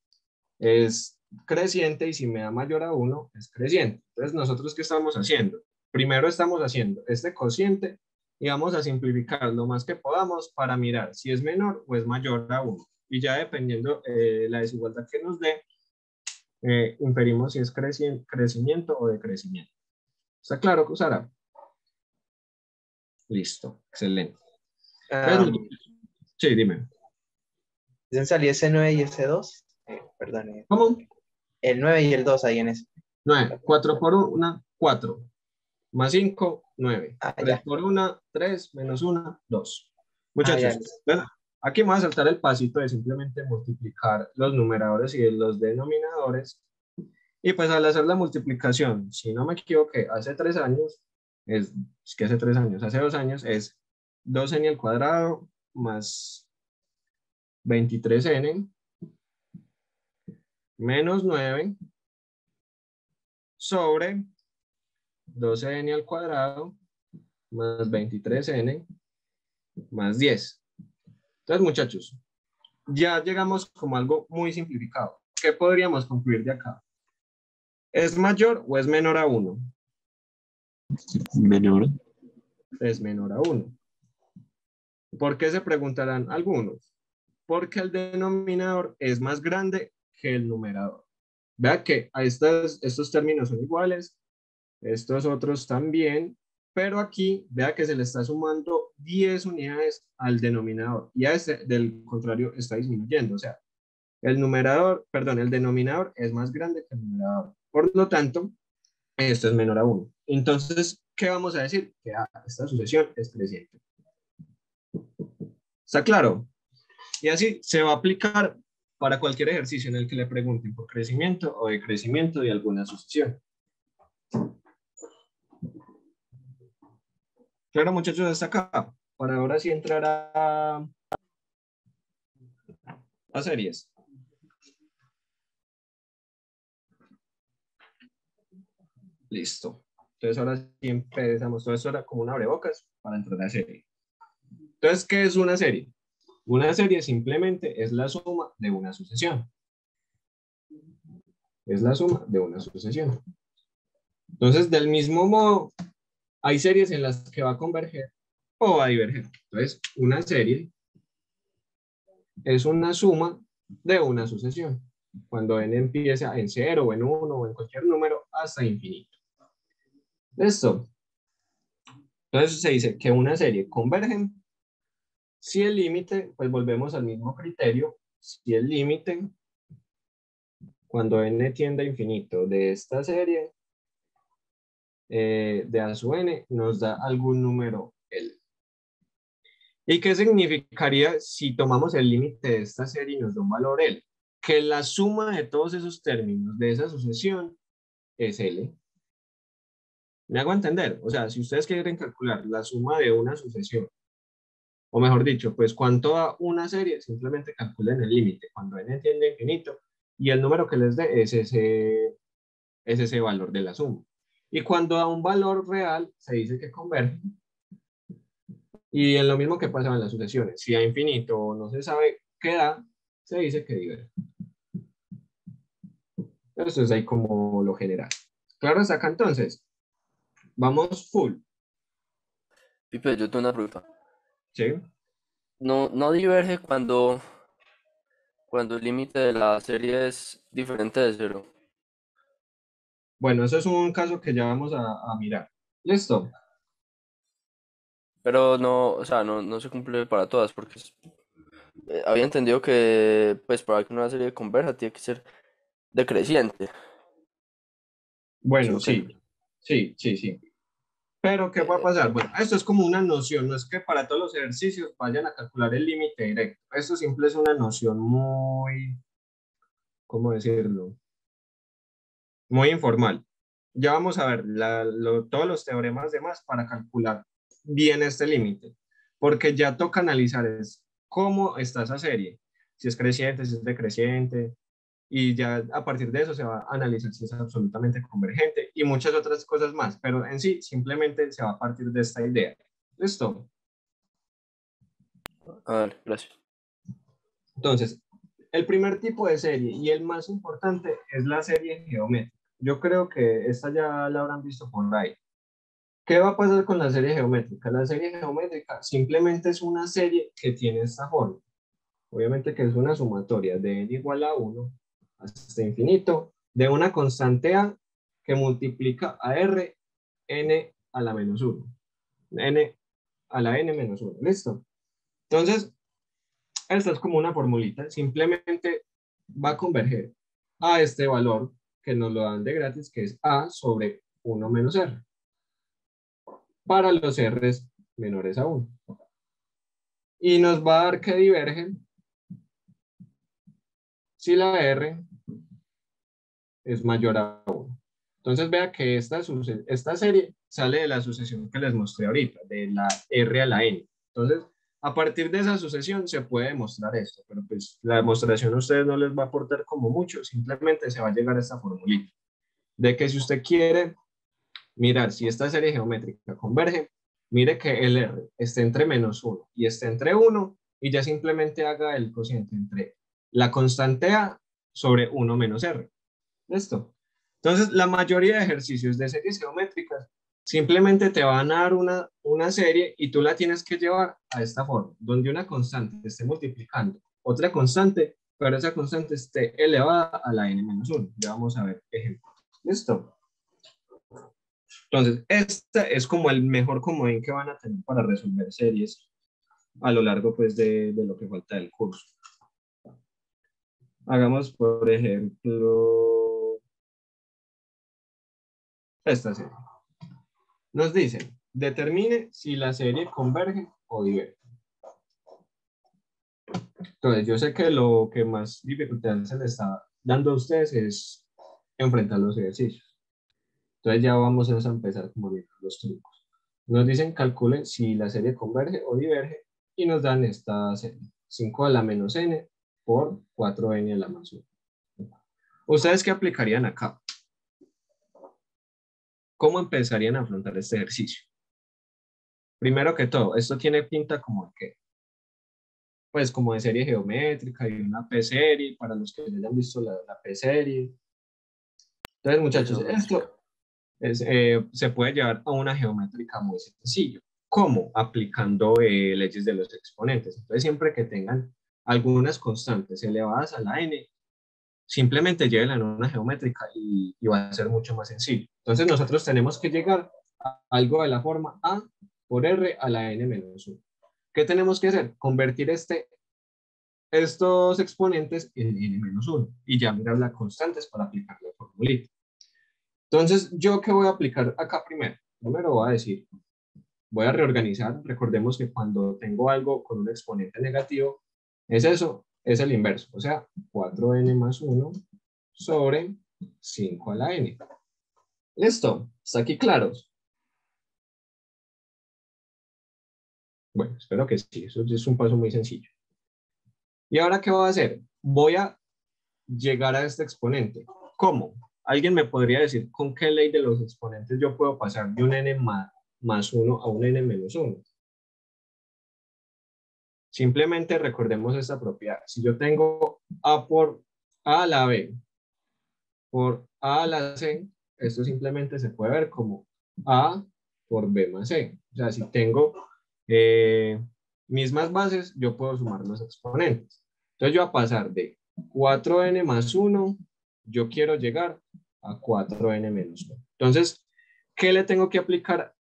es creciente y si me da mayor a 1, es creciente. Entonces, ¿nosotros qué estamos haciendo? Primero estamos haciendo este cociente y vamos a simplificar lo más que podamos para mirar si es menor o es mayor a 1 y ya dependiendo eh, la desigualdad que nos dé, eh, inferimos si es crecimiento o decrecimiento. ¿Está claro, Kusara? Listo, excelente. Um, sí, dime. ¿Deben salir ese 9 y ese 2? Eh, perdón. Eh. ¿Cómo? El 9 y el 2 ahí en ese. 9, 4 por 1, 4. Más 5, 9. Ah, 3 ya. por 1, 3, menos 1, 2. Muchachos, ah, Aquí vamos a saltar el pasito de simplemente multiplicar los numeradores y los denominadores. Y pues al hacer la multiplicación, si no me equivoqué, hace tres años, es, es que hace tres años, hace dos años es 2n al cuadrado más 23n menos 9 sobre 12n al cuadrado más 23n más 10. Entonces, muchachos, ya llegamos como algo muy simplificado. ¿Qué podríamos concluir de acá? ¿Es mayor o es menor a 1? Menor. Es menor a 1. ¿Por qué se preguntarán algunos? Porque el denominador es más grande que el numerador. Vea que a estos, estos términos son iguales, estos otros también, pero aquí vea que se le está sumando 10 unidades al denominador y a este del contrario está disminuyendo, o sea, el numerador, perdón, el denominador es más grande que el numerador. Por lo tanto, esto es menor a 1. Entonces, ¿qué vamos a decir? Que ah, esta sucesión es creciente. ¿Está claro? Y así se va a aplicar para cualquier ejercicio en el que le pregunten por crecimiento o decrecimiento de alguna sucesión. Claro, muchachos, hasta acá. Para ahora sí entrar a, a series. Listo. Entonces ahora sí empezamos. Todo esto era como un abrebocas para entrar a serie. Entonces, ¿qué es una serie? Una serie simplemente es la suma de una sucesión. Es la suma de una sucesión. Entonces, del mismo modo, hay series en las que va a converger o va a diverger. Entonces, una serie es una suma de una sucesión. Cuando n empieza en 0 o en 1 o en cualquier número hasta infinito. Esto. Entonces se dice que una serie converge si el límite, pues volvemos al mismo criterio, si el límite, cuando n tiende a infinito de esta serie, eh, de A su n nos da algún número L. ¿Y qué significaría si tomamos el límite de esta serie y nos da un valor L? Que la suma de todos esos términos de esa sucesión es L. ¿Me hago entender? O sea, si ustedes quieren calcular la suma de una sucesión, o mejor dicho, pues cuánto da una serie, simplemente calculen el límite, cuando n tiende infinito, y el número que les dé es ese, es ese valor de la suma. Y cuando da un valor real, se dice que converge. Y en lo mismo que pasa en las sucesiones. Si a infinito no se sabe qué da, se dice que diverge. Eso es ahí como lo general. Claro, acá entonces. Vamos full. Pipe, yo tengo una pregunta. Sí. No, no diverge cuando, cuando el límite de la serie es diferente de cero. Bueno, eso es un caso que ya vamos a, mirar. ¿Listo? Pero no, o sea, no, se cumple para todas, porque eh, había entendido que, pues, para que una serie converja tiene que ser decreciente. Bueno, sí, sí, sí, sí. Pero, ¿qué va a eh, pasar? Bueno, esto es como una noción, no es que para todos los ejercicios vayan a calcular el límite directo. Esto simple es una noción muy, ¿cómo decirlo? Muy informal. Ya vamos a ver todos los teoremas demás para calcular bien este límite, porque ya toca analizar es cómo está esa serie. si es creciente, si es decreciente, y ya a partir de eso se va a analizar si es absolutamente convergente y muchas otras cosas más, pero en sí simplemente se va a partir de esta idea. ¿Listo? Ver, gracias. Entonces, el primer tipo de serie y el más importante es la serie geométrica. Yo creo que esta ya la habrán visto por ahí. ¿Qué va a pasar con la serie geométrica? La serie geométrica simplemente es una serie que tiene esta forma. Obviamente que es una sumatoria de n igual a 1 hasta infinito de una constante a que multiplica a r n a la menos 1. n a la n menos 1. ¿Listo? Entonces, esta es como una formulita. Simplemente va a converger a este valor que nos lo dan de gratis, que es a sobre 1 menos r para los R menores a 1. Y nos va a dar que divergen si la R es mayor a 1. Entonces vea que esta, esta serie sale de la sucesión que les mostré ahorita, de la R a la N. Entonces, a partir de esa sucesión se puede demostrar esto, pero pues la demostración a ustedes no les va a aportar como mucho, simplemente se va a llegar a esta formulita. De que si usted quiere mirar si esta serie geométrica converge, mire que el R esté entre menos 1 y esté entre 1 y ya simplemente haga el cociente entre la constante A sobre 1 menos R. ¿Listo? Entonces, la mayoría de ejercicios de series geométricas simplemente te van a dar una, una serie y tú la tienes que llevar a esta forma, donde una constante esté multiplicando otra constante, pero esa constante esté elevada a la n menos 1. Ya vamos a ver ejemplos. ¿Listo? Entonces, este es como el mejor comodín que van a tener para resolver series a lo largo pues, de, de lo que falta del curso. Hagamos, por ejemplo, esta serie. Nos dice, determine si la serie converge o diverge. Entonces, yo sé que lo que más dificultad se le está dando a ustedes es enfrentar los ejercicios. Entonces ya vamos a empezar como viendo los trucos. Nos dicen calculen si la serie converge o diverge y nos dan esta serie. 5 a la menos n por 4n a la más 1. ¿Ustedes qué aplicarían acá? ¿Cómo empezarían a afrontar este ejercicio? Primero que todo, esto tiene pinta como que, pues como de serie geométrica y una P-serie, para los que ya hayan visto la, la P-serie. Entonces, muchachos, esto, eh, se puede llevar a una geométrica muy sencillo. ¿Cómo? Aplicando eh, leyes de los exponentes. Entonces, siempre que tengan algunas constantes elevadas a la n, simplemente llévenla a una geométrica y, va a ser mucho más sencillo. Entonces, nosotros tenemos que llegar a algo de la forma a por r a la n menos 1. ¿Qué tenemos que hacer? Convertir este, estos exponentes en n menos 1 y ya mirar las constantes para aplicar la formulita. Entonces, ¿yo qué voy a aplicar acá primero? Primero voy a decir, voy a reorganizar. Recordemos que cuando tengo algo con un exponente negativo, es eso, es el inverso. O sea, 4n más 1 sobre 5 a la n. ¿Listo? ¿Está aquí claros? Bueno, espero que sí. Eso es un paso muy sencillo. ¿Y ahora qué voy a hacer? Voy a llegar a este exponente. ¿Cómo? ¿Alguien me podría decir con qué ley de los exponentes yo puedo pasar de un n más, 1 a un n menos 1? Simplemente recordemos esta propiedad. Si yo tengo a por a la b por a la c, esto simplemente se puede ver como a por b más c. O sea, si tengo eh, mismas bases, yo puedo sumar los exponentes. Entonces yo voy a pasar de 4n más 1 yo quiero llegar a 4n menos 1. Entonces, ¿qué le tengo que aplicar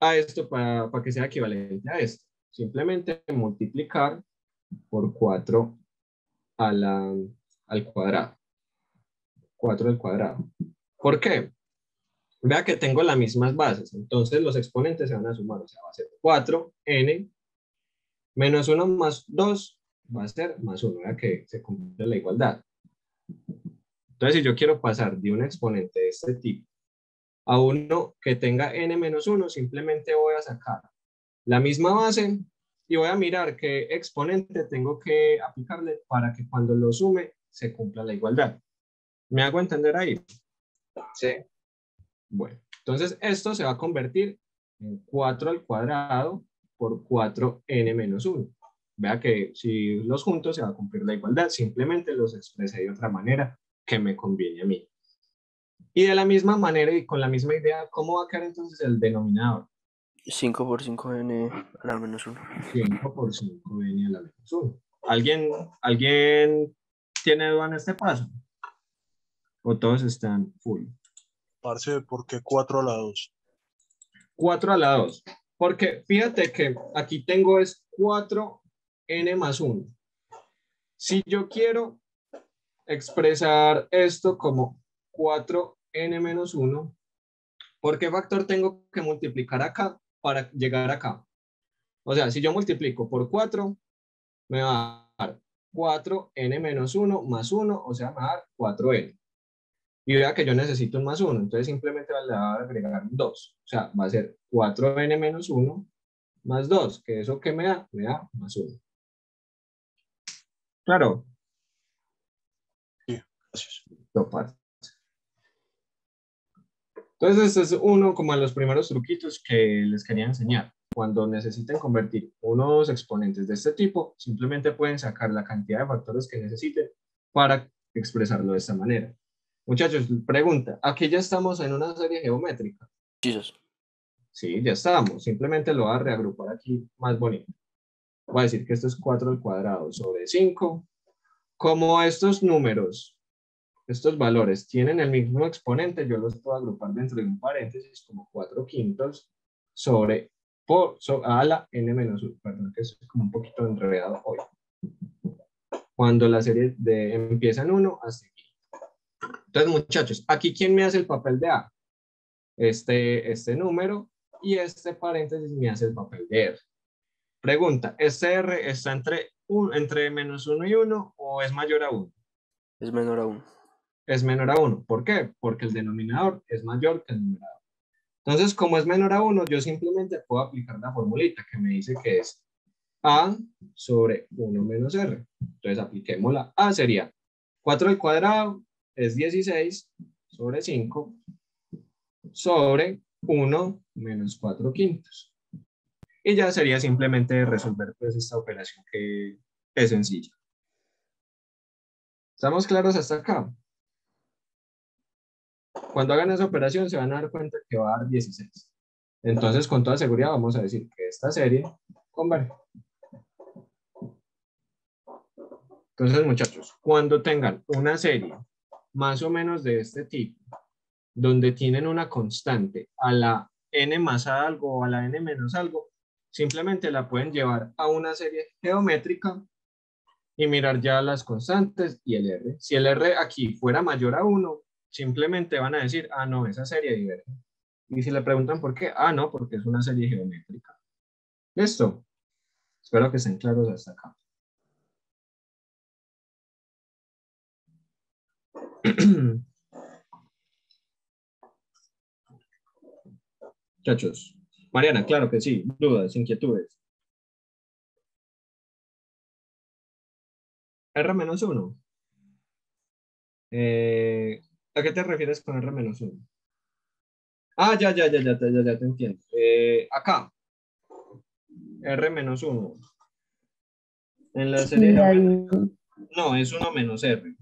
a esto para, para que sea equivalente a esto? Simplemente multiplicar por 4 a al cuadrado. 4 al cuadrado. ¿Por qué? Vea que tengo las mismas bases, entonces los exponentes se van a sumar, o sea, va a ser 4n menos 1 más 2 va a ser más 1, vea que se cumple la igualdad. Entonces, si yo quiero pasar de un exponente de este tipo a uno que tenga n menos 1, simplemente voy a sacar la misma base y voy a mirar qué exponente tengo que aplicarle para que cuando lo sume se cumpla la igualdad. ¿Me hago entender ahí? Sí. Bueno, entonces esto se va a convertir en 4 al cuadrado por 4n menos 1. Vea que si los juntos se va a cumplir la igualdad, simplemente los expresé de otra manera que me conviene a mí. Y de la misma manera y con la misma idea, ¿cómo va a quedar entonces el denominador? 5 por 5n a la menos 1. 5 por 5n a la menos 1. ¿Alguien, ¿Alguien tiene duda en este paso? ¿O todos están full? Parce, ¿por qué 4 a la 2? 4 a la 2. Porque fíjate que aquí tengo es 4n más 1. Si yo quiero expresar esto como 4n menos 1, ¿por qué factor tengo que multiplicar acá para llegar acá? O sea, si yo multiplico por 4, me va a dar 4n menos 1 más 1, o sea, me va a dar 4n. Y vea que yo necesito un más 1, entonces simplemente le voy a agregar un 2. O sea, va a ser 4n menos 1 más 2, que eso que me da, me da más 1. Claro. Sí, gracias. Entonces, este es uno como de los primeros truquitos que les quería enseñar. Cuando necesiten convertir unos exponentes de este tipo, simplemente pueden sacar la cantidad de factores que necesiten para expresarlo de esta manera. Muchachos, pregunta, ¿aquí ya estamos en una serie geométrica? Sí, Sí, ya estamos. Simplemente lo voy a reagrupar aquí más bonito. Voy a decir que esto es 4 al cuadrado sobre 5. Como estos números, estos valores tienen el mismo exponente, yo los puedo agrupar dentro de un paréntesis como 4 quintos sobre, por, a la n menos 1. Perdón, que es como un poquito enredado hoy. Cuando la serie de, empieza en 1 hasta entonces, muchachos, aquí ¿quién me hace el papel de A? Este, este número y este paréntesis me hace el papel de R. Pregunta, ¿este R está entre, un, entre menos 1 y 1 o es mayor a 1? Es menor a 1. Es menor a 1. ¿Por qué? Porque el denominador es mayor que el numerador. Entonces, como es menor a 1, yo simplemente puedo aplicar la formulita que me dice que es A sobre 1 menos R. Entonces, apliquémosla. A sería 4 al cuadrado es 16 sobre 5 sobre 1 menos 4 quintos. Y ya sería simplemente resolver pues esta operación que es sencilla. ¿Estamos claros hasta acá? Cuando hagan esa operación se van a dar cuenta que va a dar 16. Entonces, con toda seguridad vamos a decir que esta serie converge. Entonces, muchachos, cuando tengan una serie más o menos de este tipo, donde tienen una constante a la n más algo o a la n menos algo, simplemente la pueden llevar a una serie geométrica y mirar ya las constantes y el r. Si el r aquí fuera mayor a 1, simplemente van a decir, ah, no, esa serie diverge. Y si le preguntan por qué, ah, no, porque es una serie geométrica. Listo. Espero que estén claros hasta acá. Muchachos. Mariana, claro que sí. Dudas, inquietudes. R-1. Eh, ¿A qué te refieres con R-1? Ah, ya, ya, ya, ya, ya, ya, te entiendo. Eh, acá. R-1. En la serie No, es 1 menos R.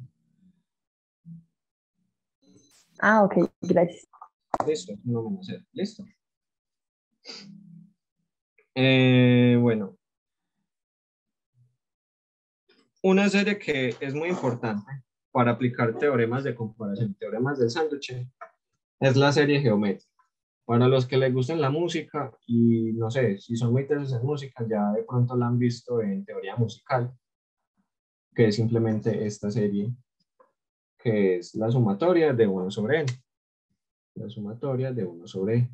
Ah, ok, gracias. Listo, no vamos a hacer. Listo. Eh, bueno. Una serie que es muy importante para aplicar teoremas de comparación, teoremas del sándwich, es la serie geométrica. Para los que les gusten la música y no sé, si son muy tesos en música, ya de pronto la han visto en teoría musical, que es simplemente esta serie que es la sumatoria de 1 sobre n. La sumatoria de 1 sobre n.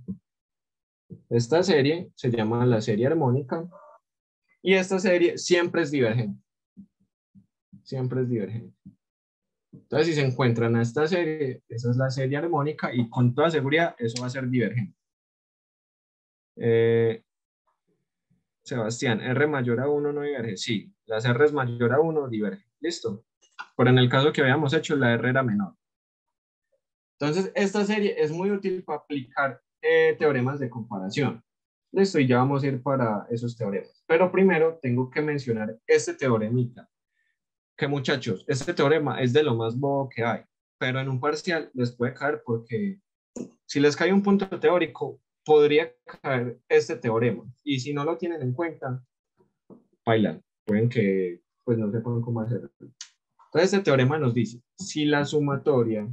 Esta serie se llama la serie armónica y esta serie siempre es divergente. Siempre es divergente. Entonces, si se encuentran a esta serie, esa es la serie armónica y con toda seguridad eso va a ser divergente. Eh, Sebastián, R mayor a 1 no diverge. Sí, las R mayor a 1 diverge. Listo. Pero en el caso que habíamos hecho, la R era menor. Entonces, esta serie es muy útil para aplicar eh, teoremas de comparación. Listo, y ya vamos a ir para esos teoremas. Pero primero tengo que mencionar este teoremita. Que muchachos, este teorema es de lo más bobo que hay. Pero en un parcial les puede caer porque si les cae un punto teórico, podría caer este teorema. Y si no lo tienen en cuenta, bailan. Pueden que pues no sepan cómo hacerlo. Entonces, este teorema nos dice, si la sumatoria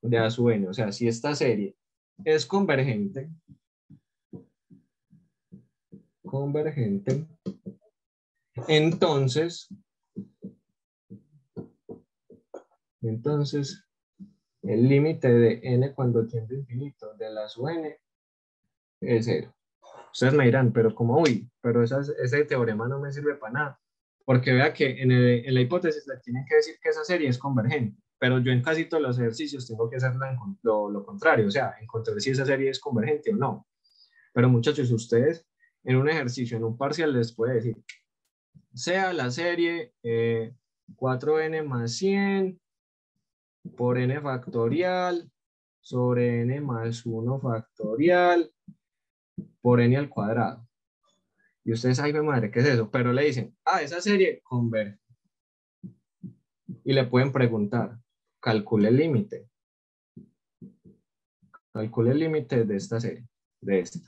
de A sub n, o sea, si esta serie es convergente, convergente, entonces, entonces, el límite de n cuando tiende infinito de la sub n es cero. Ustedes me dirán, pero como, uy, pero ese teorema no me sirve para nada. Porque vea que en, la hipótesis le tienen que decir que esa serie es convergente, pero yo en casi todos los ejercicios tengo que hacer lo, contrario, o sea, encontrar si esa serie es convergente o no. Pero muchachos, ustedes en un ejercicio, en un parcial, les puede decir, sea la serie 4n eh, más 100 por n factorial sobre n más 1 factorial por n al cuadrado. Y ustedes, ay, madre, ¿qué es eso? Pero le dicen, ah, esa serie converge. Y le pueden preguntar, calcule el límite. Calcule el límite de esta serie, de esta.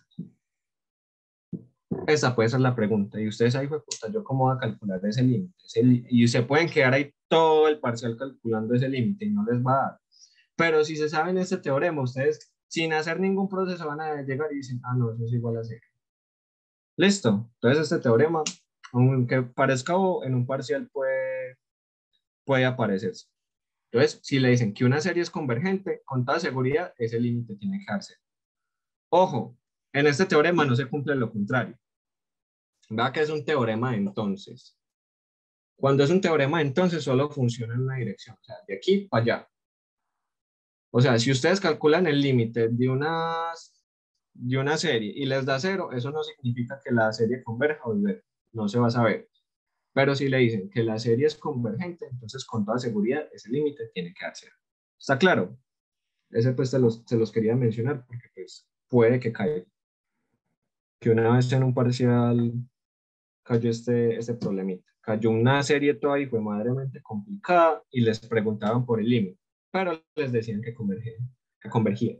Esa puede ser la pregunta. Y ustedes ahí, pues, ¿yo cómo voy a calcular ese límite? Y se pueden quedar ahí todo el parcial calculando ese límite y no les va a dar. Pero si se saben este teorema, ustedes sin hacer ningún proceso van a llegar y dicen, ah, no, eso es igual a cero. Listo. Entonces este teorema, aunque parezca en un parcial, puede, puede aparecerse. Entonces, si le dicen que una serie es convergente, con toda seguridad ese límite tiene que darse. Ojo, en este teorema no se cumple lo contrario. Vea que es un teorema entonces. Cuando es un teorema entonces solo funciona en una dirección, o sea, de aquí para allá. O sea, si ustedes calculan el límite de una, de una serie y les da cero, eso no significa que la serie converja o diverja. No se va a saber. Pero si le dicen que la serie es convergente, entonces con toda seguridad ese límite tiene que dar cero. ¿Está claro? Ese pues se los, se los quería mencionar porque pues puede que caiga. Que una vez en un parcial cayó este, este problemita. Cayó una serie toda y fue madremente complicada y les preguntaban por el límite pero les decían que convergía. Que convergía.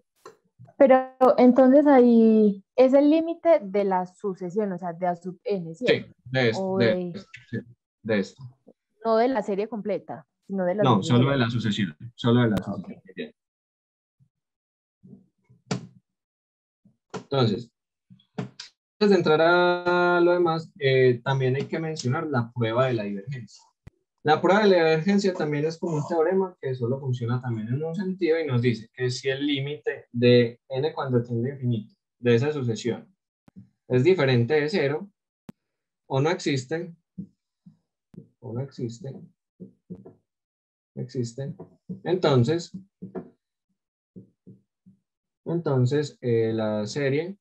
Pero entonces ahí es el límite de la sucesión, o sea, de A sub n, ¿sí? Sí, de esto. De, esto. No de la serie completa, sino de la No, solo de la sucesión. Solo de la sucesión. Entonces, antes de entrar a lo demás, eh, también hay que mencionar la prueba de la divergencia. La prueba de la divergencia también es como un teorema que solo funciona también en un sentido y nos dice que si el límite de n cuando tiende a infinito de esa sucesión es diferente de cero o no existe, o no existe, existe, entonces, entonces eh, la serie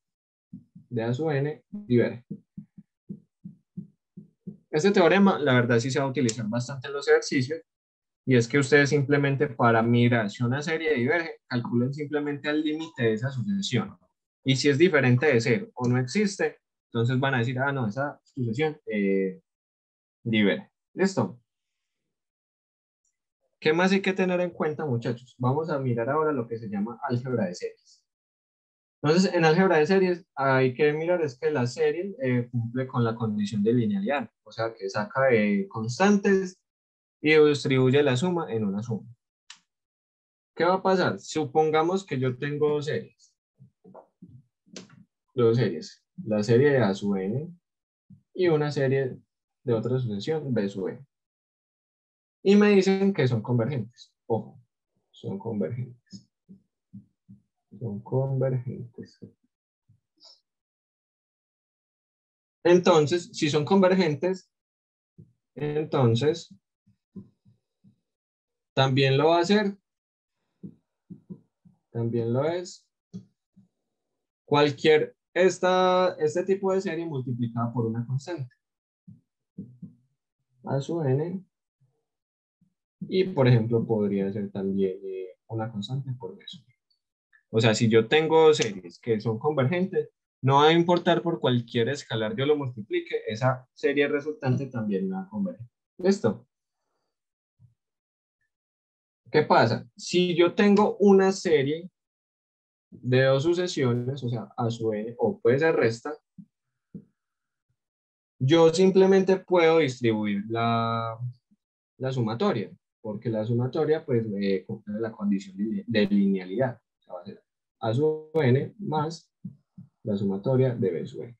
de A sub n diverge. Este teorema, la verdad, sí se va a utilizar bastante en los ejercicios, y es que ustedes simplemente para mirar si una serie diverge, calculen simplemente el límite de esa sucesión. Y si es diferente de cero o no existe, entonces van a decir, ah, no, esa sucesión eh, diverge. ¿Listo? ¿Qué más hay que tener en cuenta, muchachos? Vamos a mirar ahora lo que se llama álgebra de series. Entonces, en álgebra de series hay que mirar es que la serie eh, cumple con la condición de linealidad, o sea, que saca de constantes y distribuye la suma en una suma. ¿Qué va a pasar? Supongamos que yo tengo dos series. Dos series. La serie de A sub n y una serie de otra sucesión B sub n. Y me dicen que son convergentes. Ojo, son convergentes son convergentes. Entonces, si son convergentes, entonces también lo va a hacer. También lo es. Cualquier esta, este tipo de serie multiplicada por una constante. A su n. Y, por ejemplo, podría ser también eh, una constante por eso. O sea, si yo tengo series que son convergentes, no va a importar por cualquier escalar yo lo multiplique, esa serie resultante también va a converger. ¿Listo? ¿Qué pasa? Si yo tengo una serie de dos sucesiones, o sea, a su n, o puede ser resta, yo simplemente puedo distribuir la, la sumatoria, porque la sumatoria pues me cumple la condición de linealidad. Va a ser a su n más la sumatoria de b sub n.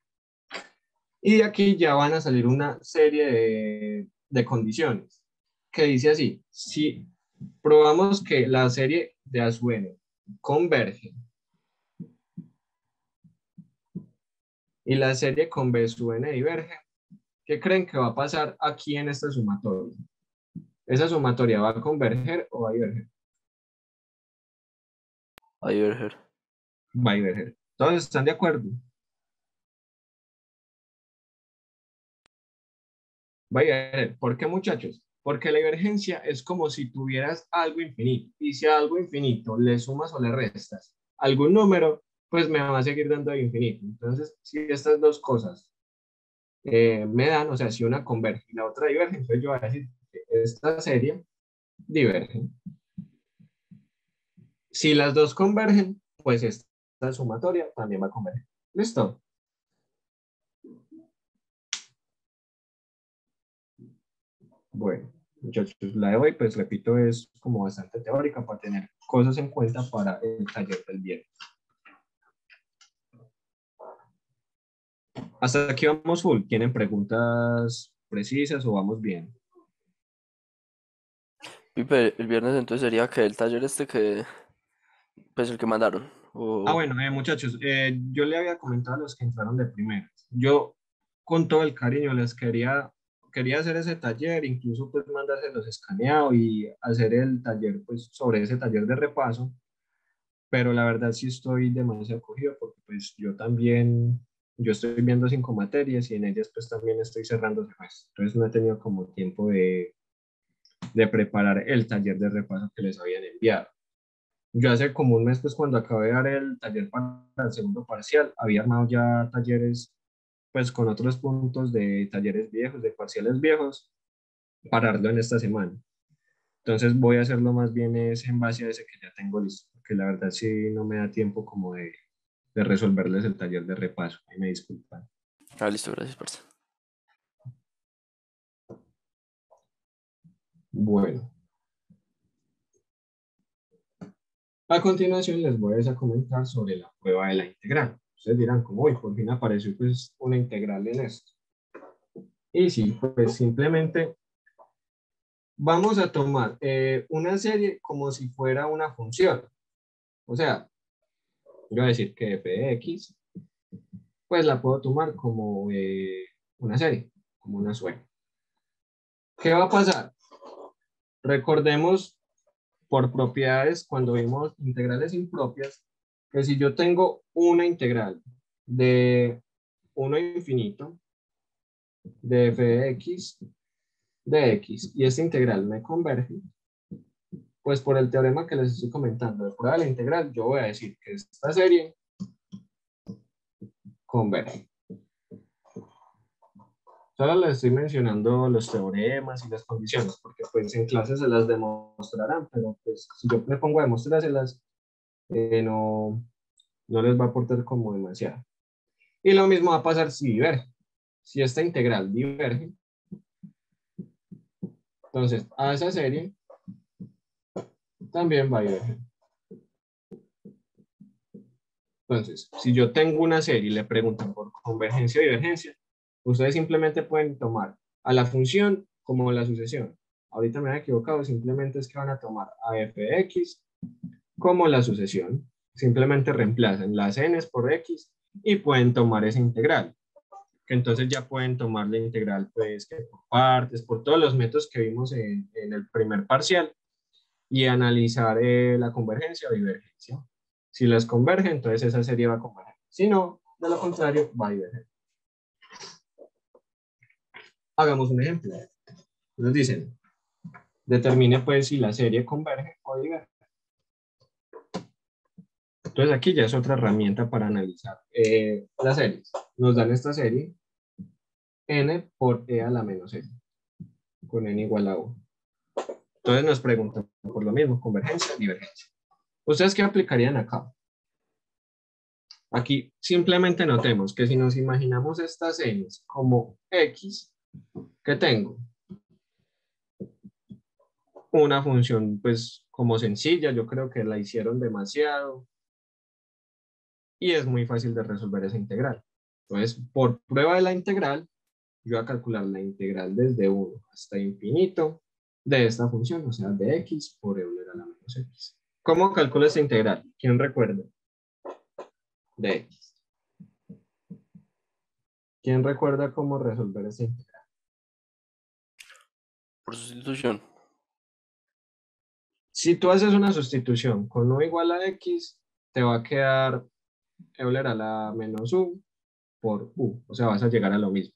Y de aquí ya van a salir una serie de, de condiciones que dice así, si probamos que la serie de A sub n converge y la serie con B sub n diverge, ¿qué creen que va a pasar aquí en esta sumatoria? ¿Esa sumatoria va a converger o va a diverger? Diverger. Va diverger. ¿Todos están de acuerdo? Va diverger. ¿Por qué, muchachos? Porque la divergencia es como si tuvieras algo infinito. Y si a algo infinito le sumas o le restas algún número, pues me va a seguir dando infinito. Entonces, si estas dos cosas eh, me dan, o sea, si una converge y la otra diverge, entonces yo voy a decir que esta serie diverge. Si las dos convergen, pues esta sumatoria también va a converger. ¿Listo? Bueno, muchachos, la de hoy, pues repito, es como bastante teórica para tener cosas en cuenta para el taller del viernes. Hasta aquí vamos full. ¿Tienen preguntas precisas o vamos bien? Pipe, el viernes entonces sería que el taller este que, pues el que mandaron. Ah, bueno, eh, muchachos, eh, yo le había comentado a los que entraron de primero. Yo, con todo el cariño, les quería, quería hacer ese taller, incluso pues mandárselos escaneado y hacer el taller, pues, sobre ese taller de repaso. Pero la verdad sí estoy demasiado acogido porque pues yo también yo estoy viendo cinco materias y en ellas pues también estoy cerrando semestre. Entonces no he tenido como tiempo de, de preparar el taller de repaso que les habían enviado. Yo hace como un mes pues cuando acabé de dar el taller para el segundo parcial, había armado ya talleres pues con otros puntos de talleres viejos, de parciales viejos, para darlo en esta semana. Entonces voy a hacerlo más bien es en base a ese que ya tengo listo, porque la verdad sí no me da tiempo como de de resolverles el taller de repaso. Ahí me disculpan. Ah, listo, gracias, parce. Bueno. A continuación les voy a comentar sobre la prueba de la integral. Ustedes dirán, como hoy por fin apareció pues una integral en esto. Y sí, pues simplemente vamos a tomar eh, una serie como si fuera una función. O sea, yo voy a decir que f de x, pues la puedo tomar como eh, una serie, como una sueño. ¿Qué va a pasar? Recordemos por propiedades, cuando vimos integrales impropias, que si yo tengo una integral de 1 infinito de f de x de x y esta integral me converge, pues por el teorema que les estoy comentando de prueba de la integral, yo voy a decir que esta serie converge. Solo les estoy mencionando los teoremas y las condiciones, porque pues en clase se las demostrarán, pero pues si yo me pongo a demostrárselas, eh, no, no les va a aportar como demasiado. Y lo mismo va a pasar si diverge. Si esta integral diverge, entonces a esa serie también va a ir. Entonces, si yo tengo una serie y le preguntan por convergencia o divergencia, ustedes simplemente pueden tomar a la función como la sucesión. Ahorita me he equivocado, simplemente es que van a tomar a f de x como la sucesión. Simplemente reemplazan las n por x y pueden tomar esa integral. Que entonces ya pueden tomar la integral pues, por partes, por todos los métodos que vimos en, en el primer parcial y analizar eh, la convergencia o divergencia. Si las convergen, entonces esa serie va a converger. Si no, De lo contrario, va a diverger. Hagamos un ejemplo. Nos dicen, determine pues si la serie converge o diverge. Entonces aquí ya es otra herramienta para analizar eh, las series. Nos dan esta serie n por e a la menos n, con n igual a 1. Entonces nos preguntan por lo mismo, convergencia, divergencia. ¿Ustedes qué aplicarían acá? Aquí simplemente notemos que si nos imaginamos estas n como x, ¿qué tengo? Una función pues como sencilla, yo creo que la hicieron demasiado y es muy fácil de resolver esa integral. Entonces, por prueba de la integral, yo voy a calcular la integral desde 1 hasta infinito de esta función, o sea, de x por Euler a la menos x. ¿Cómo calculo esta integral? ¿Quién recuerda? De x. ¿Quién recuerda cómo resolver esta integral? Por sustitución. Si tú haces una sustitución con u igual a x, te va a quedar Euler a la menos u por u, o sea, vas a llegar a lo mismo.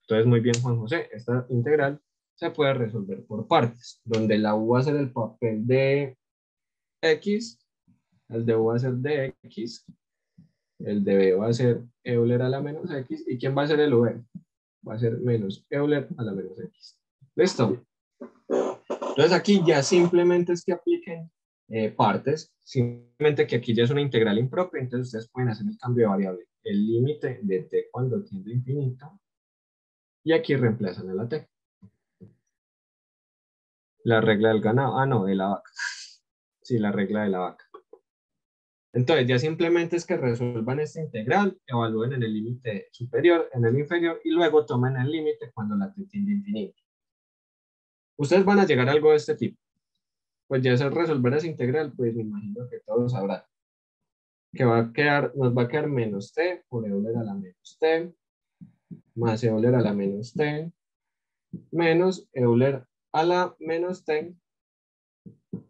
Entonces, muy bien, Juan José, esta integral se puede resolver por partes, donde la u va a ser el papel de x, el de u va a ser de x, el de b va a ser Euler a la menos x, ¿y quién va a ser el v? Va a ser menos Euler a la menos x. ¿Listo? Entonces aquí ya simplemente es que apliquen eh, partes, simplemente que aquí ya es una integral impropia, entonces ustedes pueden hacer el cambio de variable, el límite de t cuando tiende a infinito, y aquí reemplazan a la t. La regla del ganado, ah no, de la vaca. Sí, la regla de la vaca. Entonces ya simplemente es que resuelvan esta integral, evalúen en el límite superior, en el inferior, y luego tomen el límite cuando la t tiende a infinito. Ustedes van a llegar a algo de este tipo pues ya es resolver esa integral, pues me imagino que todos sabrán. Que va a quedar, nos va a quedar menos t por Euler a la menos t, más Euler a la menos t, menos Euler a la menos t,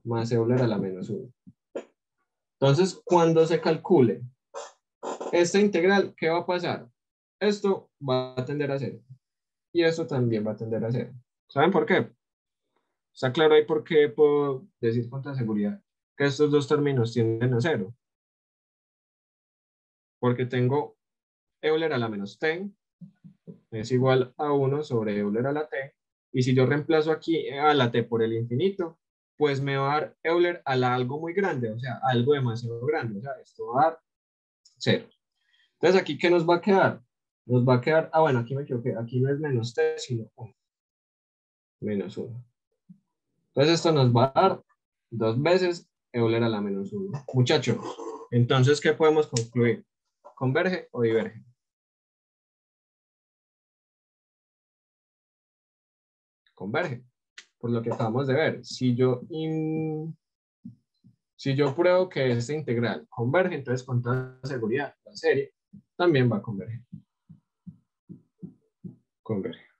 más Euler a la menos 1. Entonces, cuando se calcule esta integral, ¿qué va a pasar? Esto va a tender a cero. Y esto también va a tender a cero. ¿Saben por qué? Está claro ahí por qué puedo decir con toda seguridad que estos dos términos tienden a cero. Porque tengo Euler a la menos t es igual a 1 sobre Euler a la t. Y si yo reemplazo aquí a la t por el infinito, pues me va a dar Euler a la algo muy grande, o sea, algo demasiado grande. O sea, esto va a dar cero. Entonces, ¿aquí qué nos va a quedar? Nos va a quedar, ah, bueno, aquí me equivoqué, aquí no es menos t, sino 1. Menos 1. Entonces esto nos va a dar dos veces Euler a la menos 1. Muchachos, entonces, ¿qué podemos concluir? ¿Converge o diverge? Converge, por lo que acabamos de ver. Si yo, si yo pruebo que esta integral converge, entonces con toda seguridad la serie también va a converger. Converge.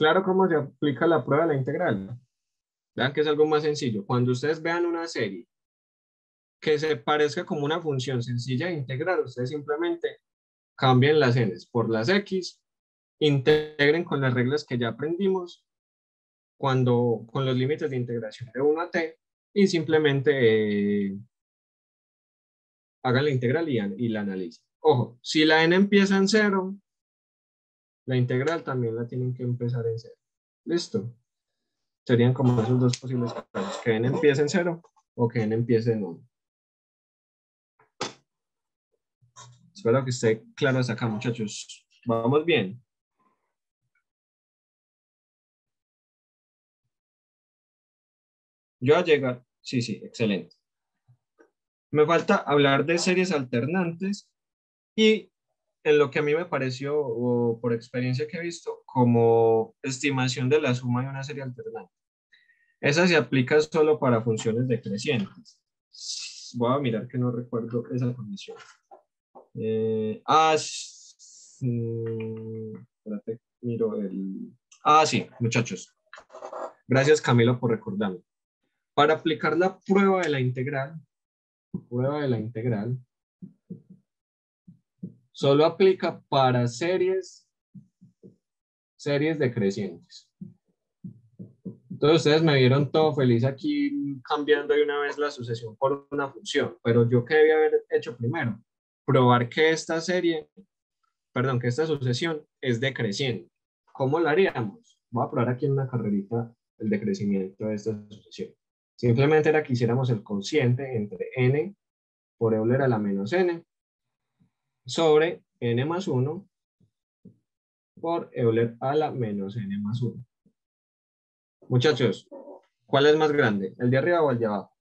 Claro cómo se aplica la prueba de la integral. Vean que es algo más sencillo. Cuando ustedes vean una serie que se parezca como una función sencilla de integrar, ustedes simplemente cambien las n por las x, integren con las reglas que ya aprendimos cuando, con los límites de integración de 1 a t y simplemente eh, hagan la integral y, y la analicen. Ojo, si la n empieza en 0, la integral también la tienen que empezar en cero. ¿Listo? Serían como esos dos posibles casos, que n empiece en cero o que n empiece en 1. Espero que esté claro hasta acá, muchachos. ¿Vamos bien? Yo a llegar, sí, sí, excelente. Me falta hablar de series alternantes y en lo que a mí me pareció, o por experiencia que he visto, como estimación de la suma de una serie alternante. Esa se aplica solo para funciones decrecientes. Voy a mirar que no recuerdo esa condición. Eh, ah, espérate, miro el... Ah, sí, muchachos. Gracias, Camilo, por recordarme. Para aplicar la prueba de la integral, prueba de la integral, solo aplica para series, series decrecientes. Entonces ustedes me vieron todo feliz aquí cambiando de una vez la sucesión por una función, pero yo qué debía haber hecho primero? Probar que esta serie, perdón, que esta sucesión es decreciente. ¿Cómo la haríamos? Voy a probar aquí en una carrerita el decrecimiento de esta sucesión. Simplemente era que hiciéramos el cociente entre n por Euler a la menos n sobre n más 1 por Euler a la menos n más 1. Muchachos, ¿cuál es más grande? ¿El de arriba o el de abajo?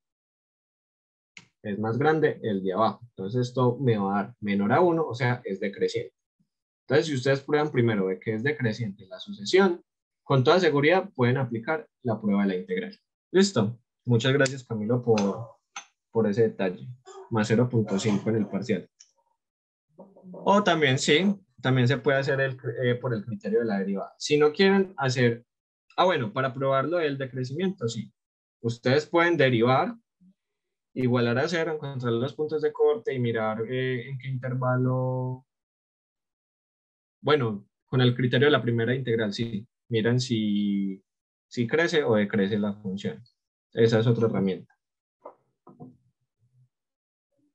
Es más grande el de abajo. Entonces esto me va a dar menor a 1, o sea, es decreciente. Entonces, si ustedes prueban primero de que es decreciente la sucesión, con toda seguridad pueden aplicar la prueba de la integral. ¿Listo? Muchas gracias, Camilo, por, por ese detalle. Más 0.5 en el parcial. O también, sí, también se puede hacer el, eh, por el criterio de la derivada. Si no quieren hacer, ah, bueno, para probarlo el decrecimiento, sí. Ustedes pueden derivar, igualar a cero, encontrar los puntos de corte y mirar eh, en qué intervalo, bueno, con el criterio de la primera integral, sí. Miran si, si crece o decrece la función. Esa es otra herramienta.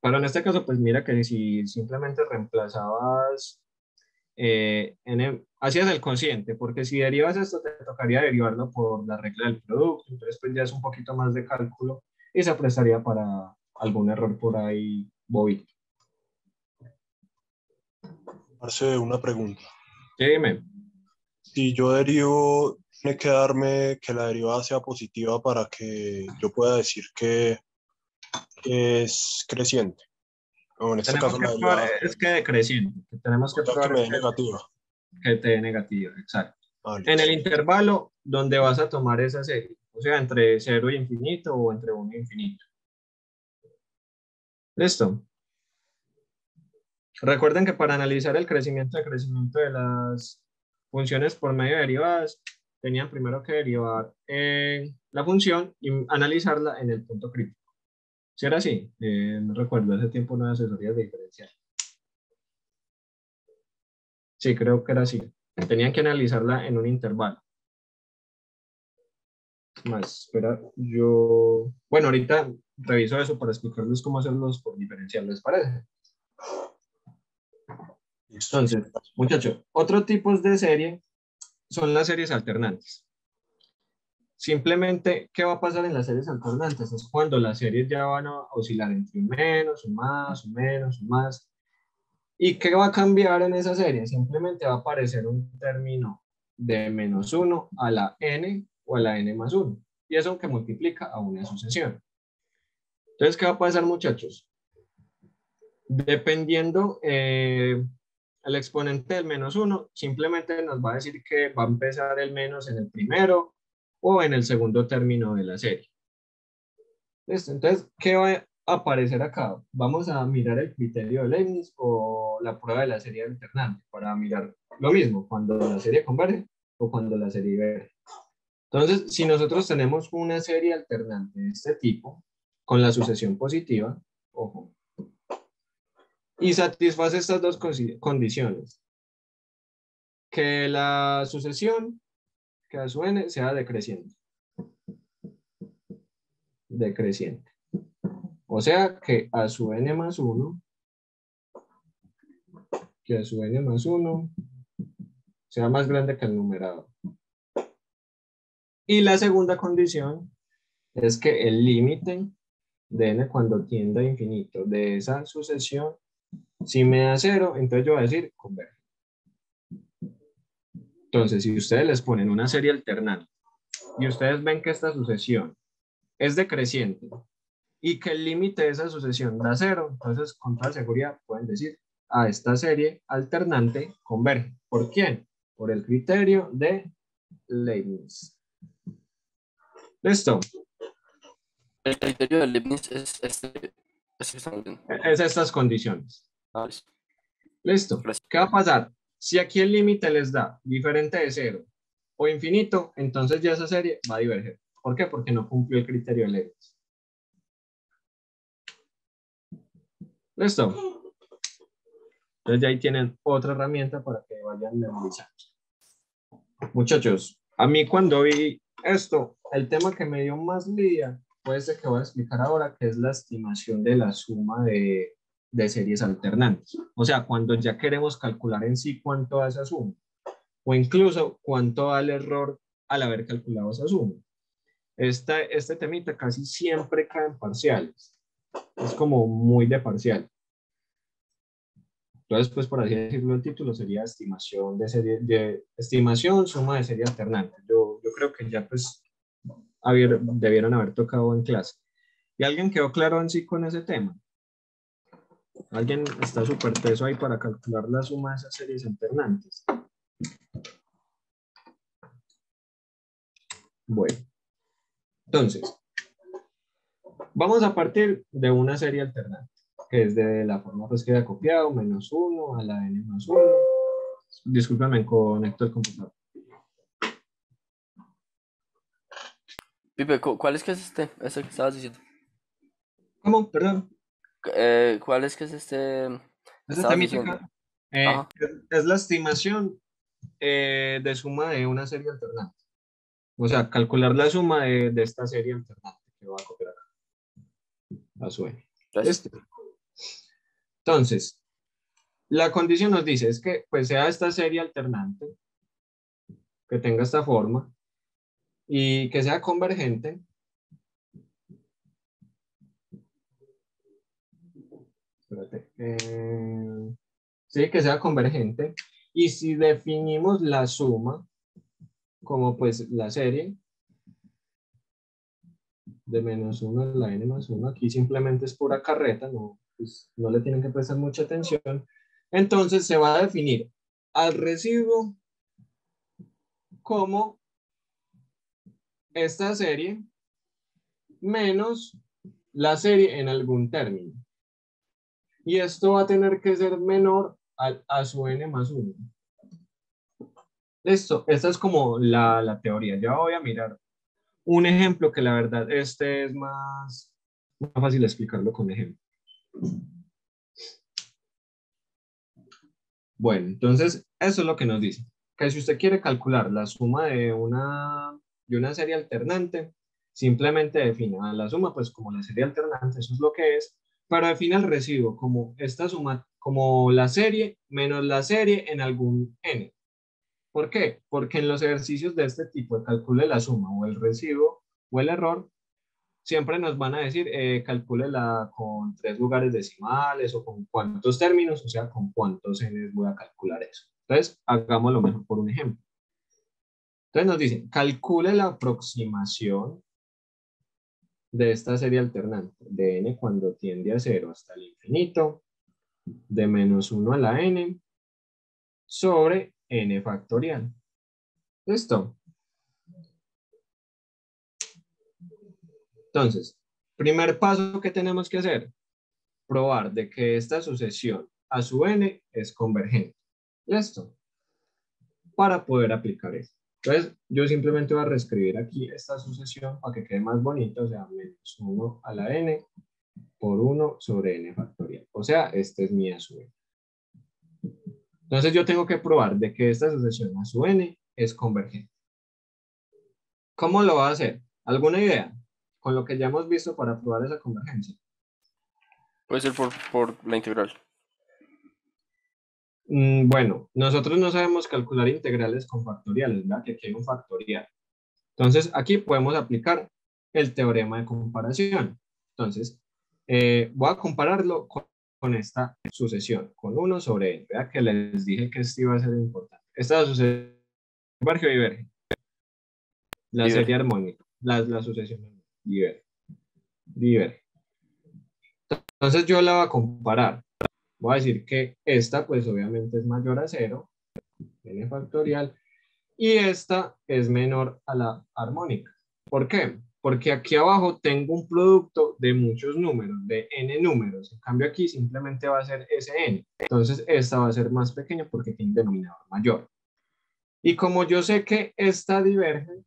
Pero en este caso, pues mira que si simplemente reemplazabas, eh, en hacías el consciente, porque si derivas esto, te tocaría derivarlo por la regla del producto, entonces pues ya es un poquito más de cálculo y se prestaría para algún error por ahí bobito. Hace una pregunta. Sí, dime. Si yo derivo, tiene que darme que la derivada sea positiva para que yo pueda decir que es creciente. en este caso, la es que decreciente. Que tenemos que probar que me dé negativa. Que te dé negativa, exacto. en el intervalo donde vas a tomar esa serie, o sea, entre 0 y infinito o entre 1 y infinito. ¿Listo? Recuerden que para analizar el crecimiento y crecimiento de las funciones por medio de derivadas, tenían primero que derivar eh, la función y analizarla en el punto crítico. Si era así, eh, no recuerdo, hace tiempo no asesoría de diferencial. Sí, creo que era así. Tenían que analizarla en un intervalo. Más, espera, yo... Bueno, ahorita reviso eso para explicarles cómo hacerlos por diferencial, ¿les parece? Entonces, muchachos, otro tipo de serie son las series alternantes. Simplemente, ¿qué va a pasar en las series alternantes? Es cuando las series ya van a oscilar entre menos, un más, un menos, un más. ¿Y qué va a cambiar en esa serie? Simplemente va a aparecer un término de menos 1 a la n o a la n más 1. Y eso que multiplica a una sucesión. Entonces, ¿qué va a pasar, muchachos? Dependiendo eh, el exponente del menos 1, simplemente nos va a decir que va a empezar el menos en el primero o en el segundo término de la serie. ¿Listo? Entonces, ¿qué va a aparecer acá? Vamos a mirar el criterio de Leibniz o la prueba de la serie alternante para mirar lo mismo, cuando la serie converge o cuando la serie diverge. Entonces, si nosotros tenemos una serie alternante de este tipo, con la sucesión positiva, ojo, y satisface estas dos condiciones. Que la sucesión su n sea decreciente. Decreciente. O sea que a su n más 1, que a su n más 1 sea más grande que el numerador. Y la segunda condición es que el límite de n cuando tienda a infinito de esa sucesión, si me da cero, entonces yo voy a decir converge. Entonces, si ustedes les ponen una serie alternante y ustedes ven que esta sucesión es decreciente y que el límite de esa sucesión da cero, entonces con toda seguridad pueden decir a esta serie alternante converge. ¿Por quién? Por el criterio de Leibniz. ¿Listo? El criterio de Leibniz es, este, es estas condiciones. Ah, listo. ¿Qué va a pasar? Si aquí el límite les da diferente de cero o infinito, entonces ya esa serie va a diverger. ¿Por qué? Porque no cumplió el criterio de Leibniz. ¿Listo? Entonces ya ahí tienen otra herramienta para que vayan memorizando. Muchachos, a mí cuando vi esto, el tema que me dio más lidia fue este que voy a explicar ahora, que es la estimación de la suma de, de series alternantes. O sea, cuando ya queremos calcular en sí cuánto da esa suma, o incluso cuánto da el error al haber calculado esa suma. Esta, este temita casi siempre cae en parciales. Es como muy de parcial. Entonces, pues por así decirlo, el título sería estimación de serie, de estimación, suma de serie alternante. Yo, yo creo que ya pues haber, debieron haber tocado en clase. ¿Y alguien quedó claro en sí con ese tema? ¿Alguien está súper peso ahí para calcular la suma de esas series alternantes? Bueno, entonces, vamos a partir de una serie alternante que es de la forma pues queda copiado, menos 1 a la n más 1. Discúlpame, conecto el computador. Pipe, ¿cuál es que es este? Ese que estabas diciendo. ¿Cómo? Perdón. Eh, ¿Cuál es que es este? Eh, es la estimación eh, de suma de una serie alternante. O sea, calcular la suma de, de esta serie alternante que va a copiar acá. A su n. Este. Entonces, la condición nos dice es que pues sea esta serie alternante, que tenga esta forma, y que sea convergente. Espérate. Eh, sí, que sea convergente. Y si definimos la suma como pues la serie de menos 1 a la n más 1, aquí simplemente es pura carreta, no, pues, no le tienen que prestar mucha atención. Entonces se va a definir al residuo como esta serie menos la serie en algún término. Y esto va a tener que ser menor a, a su n más 1. Listo, esta es como la, la, teoría. Ya voy a mirar un ejemplo que la verdad este es más, más fácil explicarlo con ejemplo. Bueno, entonces eso es lo que nos dice. Que si usted quiere calcular la suma de una, de una serie alternante, simplemente defina la suma pues como la serie alternante, eso es lo que es, pero define el residuo como esta suma, como la serie menos la serie en algún n. ¿Por qué? Porque en los ejercicios de este tipo calcule la suma o el residuo o el error, siempre nos van a decir, eh, calcúlela con tres lugares decimales o con cuántos términos, o sea, con cuántos n voy a calcular eso. Entonces, hagámoslo mejor por un ejemplo. Entonces nos dicen, calcule la aproximación de esta serie alternante de n cuando tiende a cero hasta el infinito, de menos 1 a la n, sobre n factorial. ¿Listo? Entonces, primer paso que tenemos que hacer, probar de que esta sucesión a su n es convergente. ¿Listo? Para poder aplicar esto. Entonces, yo simplemente voy a reescribir aquí esta sucesión para que quede más bonito, o sea, menos 1 a la n por 1 sobre n factorial. O sea, este es mi a su n. Entonces, yo tengo que probar de que esta sucesión a su n es convergente. ¿Cómo lo va a hacer? ¿Alguna idea? con lo que ya hemos visto para probar esa convergencia? Puede ser por, por la integral. Mm, bueno, nosotros no sabemos calcular integrales con factoriales, ¿verdad? Que aquí hay un factorial. Entonces, aquí podemos aplicar el teorema de comparación. Entonces, eh, voy a compararlo con, con, esta sucesión, con 1 sobre n, ¿verdad? Que les dije que esto iba a ser importante. Esta sucesión converge o diverge. La serie armónica, la, la sucesión diverge. Entonces yo la voy a comparar. Voy a decir que esta pues obviamente es mayor a cero, n factorial, y esta es menor a la armónica. ¿Por qué? Porque aquí abajo tengo un producto de muchos números, de n números. En cambio aquí simplemente va a ser Sn. Entonces esta va a ser más pequeña porque tiene un denominador mayor. Y como yo sé que esta diverge,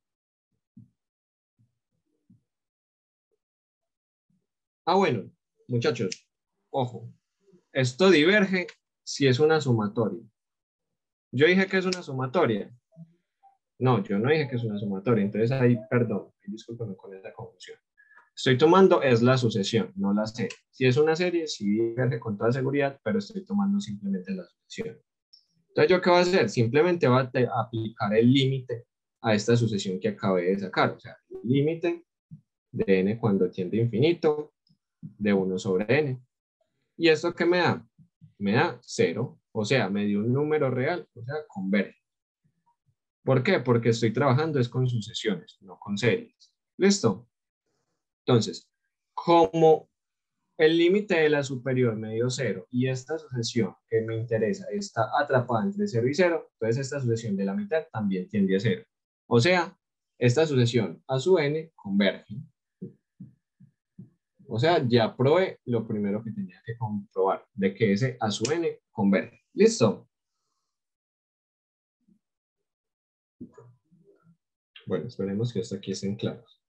Ah, bueno, muchachos, ojo, esto diverge si es una sumatoria. Yo dije que es una sumatoria. No, yo no dije que es una sumatoria. Entonces ahí, perdón, discúlpeme con esa confusión. Estoy tomando es la sucesión, no la serie. Si es una serie, sí verse con toda seguridad, pero estoy tomando simplemente la sucesión. Entonces, ¿yo qué voy a hacer? Simplemente voy a aplicar el límite a esta sucesión que acabé de sacar. O sea, el límite de n cuando tiende a infinito de 1 sobre n. ¿Y esto qué me da? Me da 0. O sea, me dio un número real, o sea, converge. ¿Por qué? Porque estoy trabajando es con sucesiones, no con series. ¿Listo? Entonces, como el límite de la superior me dio 0 y esta sucesión que me interesa está atrapada entre 0 y 0, entonces esta sucesión de la mitad también tiende a 0. O sea, esta sucesión a su n converge. O sea, ya probé lo primero que tenía que comprobar, de que ese a su n converge. ¿Listo? Bueno, esperemos que esto aquí estén claros.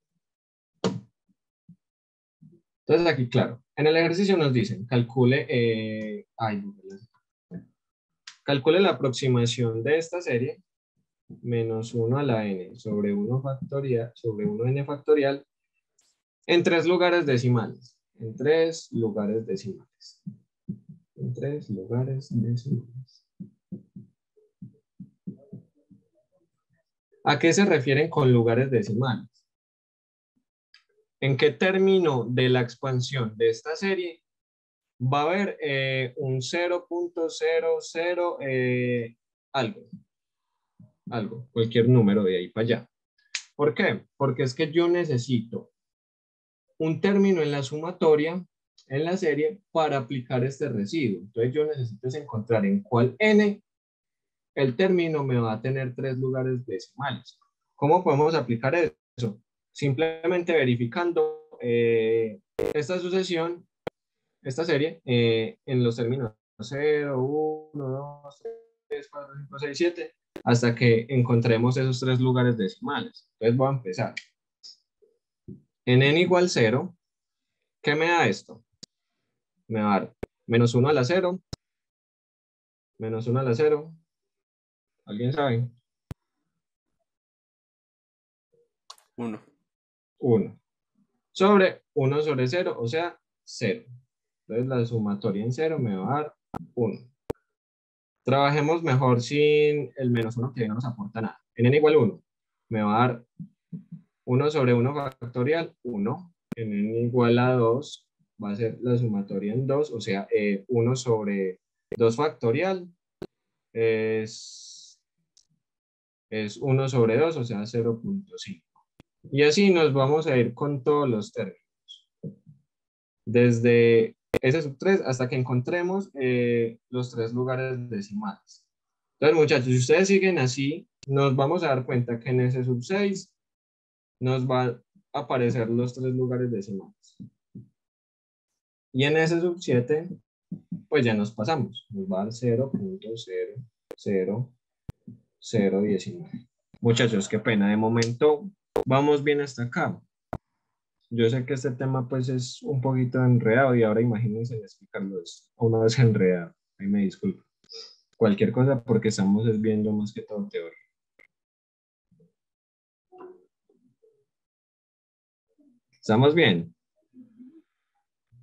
Entonces aquí, claro, en el ejercicio nos dicen, calcule, eh, calcule la aproximación de esta serie menos 1 a la n sobre 1 factorial, sobre 1n factorial en tres lugares decimales. En tres lugares decimales. En tres lugares decimales. ¿A qué se refieren con lugares decimales? ¿En qué término de la expansión de esta serie va a haber eh, un 0.00 eh, algo? Algo, cualquier número de ahí para allá. ¿Por qué? Porque es que yo necesito un término en la sumatoria, en la serie, para aplicar este residuo. Entonces yo necesito encontrar en cuál n el término me va a tener tres lugares decimales. ¿Cómo podemos aplicar eso? Simplemente verificando eh, esta sucesión, esta serie, eh, en los términos 0, 1, 2, 3, 4, 5, 6, 7, hasta que encontremos esos tres lugares decimales. Entonces voy a empezar. En n igual 0, ¿qué me da esto? Me va a dar menos 1 a la 0, menos 1 a la 0. ¿Alguien sabe? 1. 1. Sobre 1 sobre 0, o sea, 0. Entonces la sumatoria en 0 me va a dar 1. Trabajemos mejor sin el menos 1 que no nos aporta nada. En n igual 1 me va a dar 1 sobre 1 factorial, 1. En n igual a 2 va a ser la sumatoria en 2, o sea, 1 eh, sobre 2 factorial es, es 1 sobre 2, o sea, 0.5. Y así nos vamos a ir con todos los términos. Desde S sub 3 hasta que encontremos eh, los tres lugares decimales. Entonces, muchachos, si ustedes siguen así, nos vamos a dar cuenta que en S sub 6 nos va a aparecer los tres lugares decimales. Y en ese sub 7, pues ya nos pasamos. Nos va a dar 0.00019. Muchachos, qué pena. De momento vamos bien hasta acá. Yo sé que este tema pues es un poquito enredado y ahora imagínense explicarlo una vez enredado. Ahí me disculpo. Cualquier cosa porque estamos viendo más que todo teoría. ¿Estamos bien?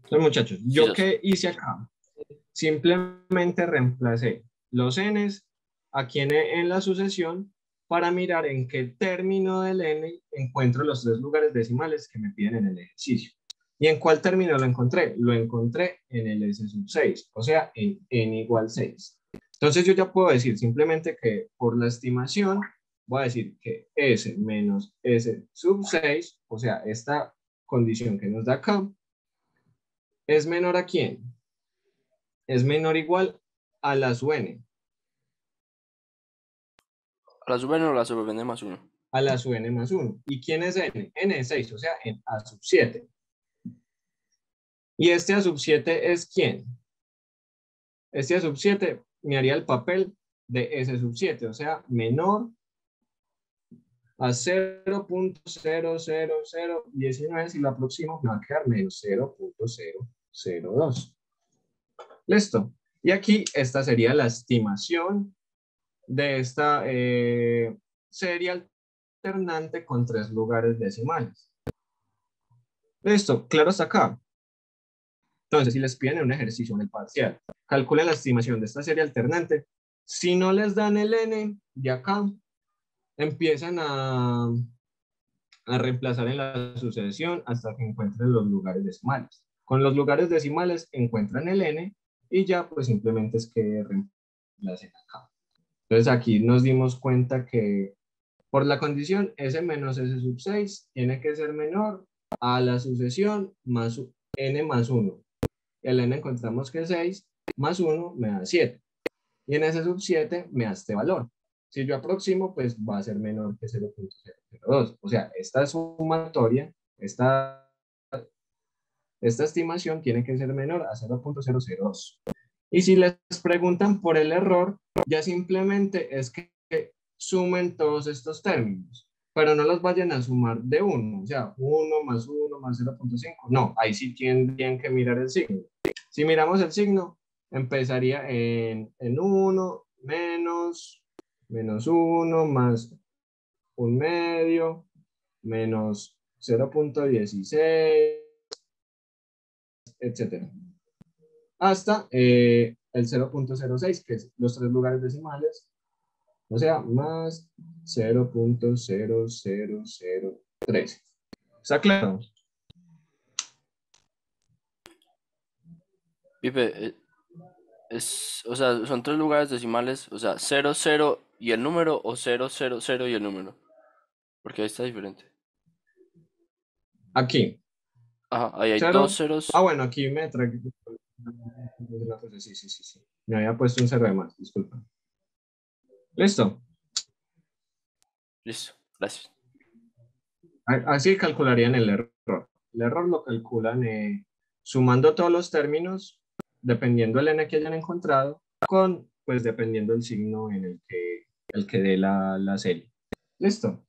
Entonces, muchachos, ¿yo qué hice acá? Simplemente reemplacé los n's aquí en, en la sucesión para mirar en qué término del n encuentro los tres lugares decimales que me piden en el ejercicio. ¿Y en cuál término lo encontré? Lo encontré en el S sub 6, o sea, en n igual 6. Entonces yo ya puedo decir simplemente que por la estimación voy a decir que S menos S sub 6, o sea, esta condición que nos da acá, es menor a quién? Es menor o igual a la sub n. ¿A la sub n o la sub n más 1? A la sub n más 1. ¿Y quién es n? n es 6, o sea, en a sub 7. ¿Y este a sub 7 es quién? Este a sub 7 me haría el papel de S sub 7, o sea, menor a 0.00019, si lo aproximo, me va a quedar menos 0.002. ¿Listo? Y aquí esta sería la estimación de esta eh, serie alternante con tres lugares decimales. Listo, claro hasta acá. Entonces, si les piden un ejercicio en el parcial, calculen la estimación de esta serie alternante. Si no les dan el n de acá, empiezan a, a reemplazar en la sucesión hasta que encuentren los lugares decimales. Con los lugares decimales encuentran el n y ya pues simplemente es que reemplacen acá. Entonces aquí nos dimos cuenta que por la condición S menos S sub 6 tiene que ser menor a la sucesión más n más 1. El n encontramos que 6 más 1 me da 7. Y en S sub 7 me da este valor. Si yo aproximo, pues va a ser menor que 0.002. O sea, esta sumatoria, esta, esta estimación tiene que ser menor a 0.002. Y si les preguntan por el error, ya simplemente es que sumen todos estos términos, pero no los vayan a sumar de 1, o sea, 1 más 1 más 0.5. No, ahí sí tienen, que mirar el signo. Si miramos el signo, empezaría en, en 1 menos, menos 1 más un medio, menos 0.16, etcétera hasta eh, el 0.06, que es los tres lugares decimales, o sea, más 0.0003. ¿Está claro? Pipe, eh, es, o sea, son tres lugares decimales, o sea, 0, 0 y el número o 0, 0, 0 y el número. Porque ahí está diferente. Aquí. Ajá, ahí hay dos ceros. Ah, bueno, aquí me trae Sí, sí, sí, sí. Me había puesto un cero de más, disculpa. ¿Listo? Listo, gracias. Así calcularían el error. El error lo calculan eh, sumando todos los términos, dependiendo del n que hayan encontrado, con, pues, dependiendo el signo en el que, el que dé la, la serie. ¿Listo?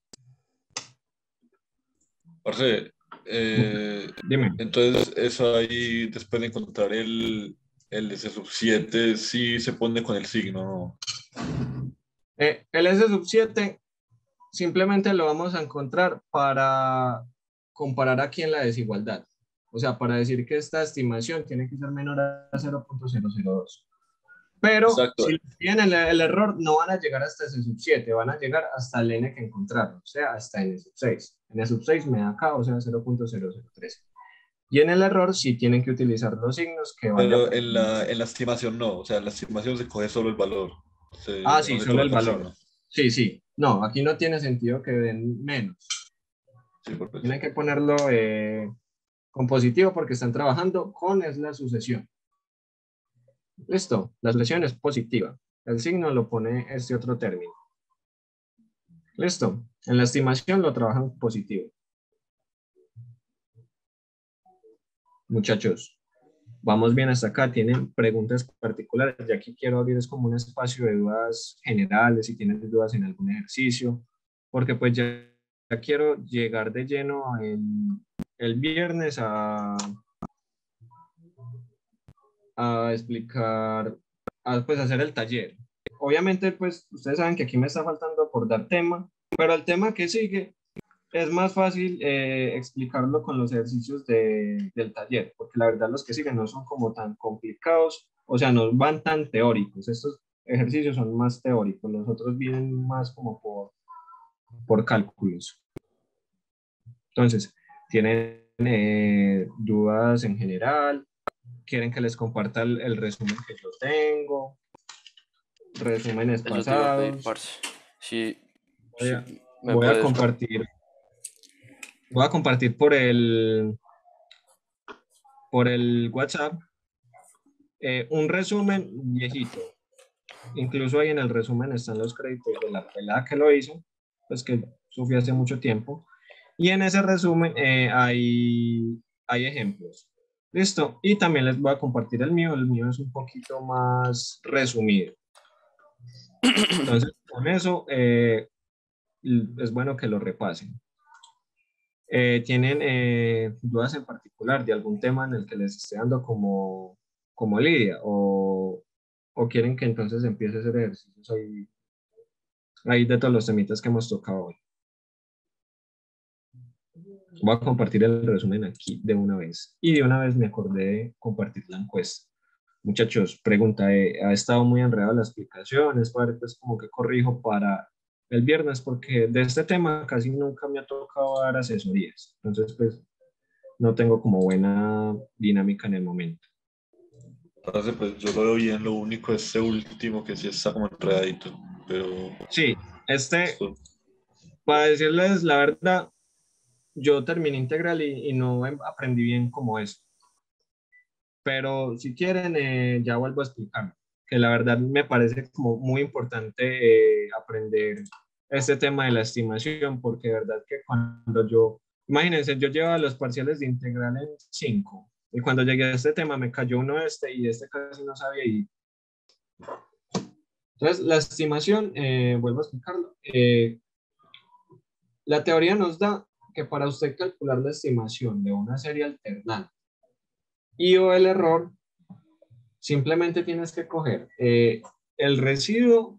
Parce, eh, Dime. Entonces, eso ahí, después de encontrar el, el S sub 7, sí se pone con el signo, ¿no? Eh, el S sub 7 simplemente lo vamos a encontrar para comparar aquí en la desigualdad. O sea, para decir que esta estimación tiene que ser menor a 0.002. Pero si tienen el, error, no van a llegar hasta ese sub 7, van a llegar hasta el n que encontraron, o sea, hasta n sub 6. n sub 6 me da acá, o sea, 0.003. Y en el error sí tienen que utilizar los signos que van Pero en la, en la estimación no, o sea, en la estimación se coge solo el valor. ah, sí, solo el valor. Sí, sí. No, aquí no tiene sentido que den menos. Sí, Tienen que ponerlo eh, con positivo porque están trabajando con es la sucesión. Listo, la sucesión es positiva. El signo lo pone este otro término. Listo, en la estimación lo trabajan positivo. Muchachos, vamos bien hasta acá. ¿Tienen preguntas particulares? Ya aquí quiero abrir es como un espacio de dudas generales, si tienen dudas en algún ejercicio, porque pues ya, quiero llegar de lleno el viernes a, a explicar, a pues hacer el taller. Obviamente, pues ustedes saben que aquí me está faltando por dar tema, pero el tema que sigue es más fácil eh, explicarlo con los ejercicios de, del taller, porque la verdad los que siguen no son como tan complicados, o sea, no van tan teóricos. Estos ejercicios son más teóricos, los otros vienen más como por, por cálculos. Entonces, ¿tienen eh, dudas en general? Quieren que les comparta el, resumen que yo tengo, resúmenes pasados. Sí, voy a, compartir. Voy a compartir por el por el WhatsApp eh, un resumen viejito. Incluso ahí en el resumen están los créditos de la pelada que lo hizo, pues que sufrió hace mucho tiempo. Y en ese resumen eh, hay, hay ejemplos. Listo. Y también les voy a compartir el mío. El mío es un poquito más resumido. Entonces, con eso eh, es bueno que lo repasen. Eh, ¿Tienen eh, dudas en particular de algún tema en el que les esté dando como, como lidia? O, ¿O quieren que entonces empiece a hacer ejercicios ahí, ahí de todos los temitas que hemos tocado hoy? Voy a compartir el resumen aquí de una vez. Y de una vez me acordé de compartir la encuesta. Muchachos, pregunta, eh, ¿ha estado muy enredada la explicación? Es para pues como que corrijo para el viernes porque de este tema casi nunca me ha tocado dar asesorías. Entonces, pues no tengo como buena dinámica en el momento. Entonces, pues yo lo veo bien, lo único es ese último que sí está como enredadito, pero... Sí, este, para decirles la verdad, yo terminé integral y, y no em- aprendí bien como eso. Pero si quieren, eh, ya vuelvo a explicar, que la verdad me parece como muy importante eh, aprender este tema de la estimación, porque de verdad que cuando yo, imagínense, yo llevaba los parciales de integral en 5, y cuando llegué a este tema me cayó uno este y este casi no sabía y entonces, la estimación, eh, vuelvo a explicarlo. eh, la teoría nos da que para usted calcular la estimación de una serie alternante y o el error, simplemente tienes que coger eh, el residuo.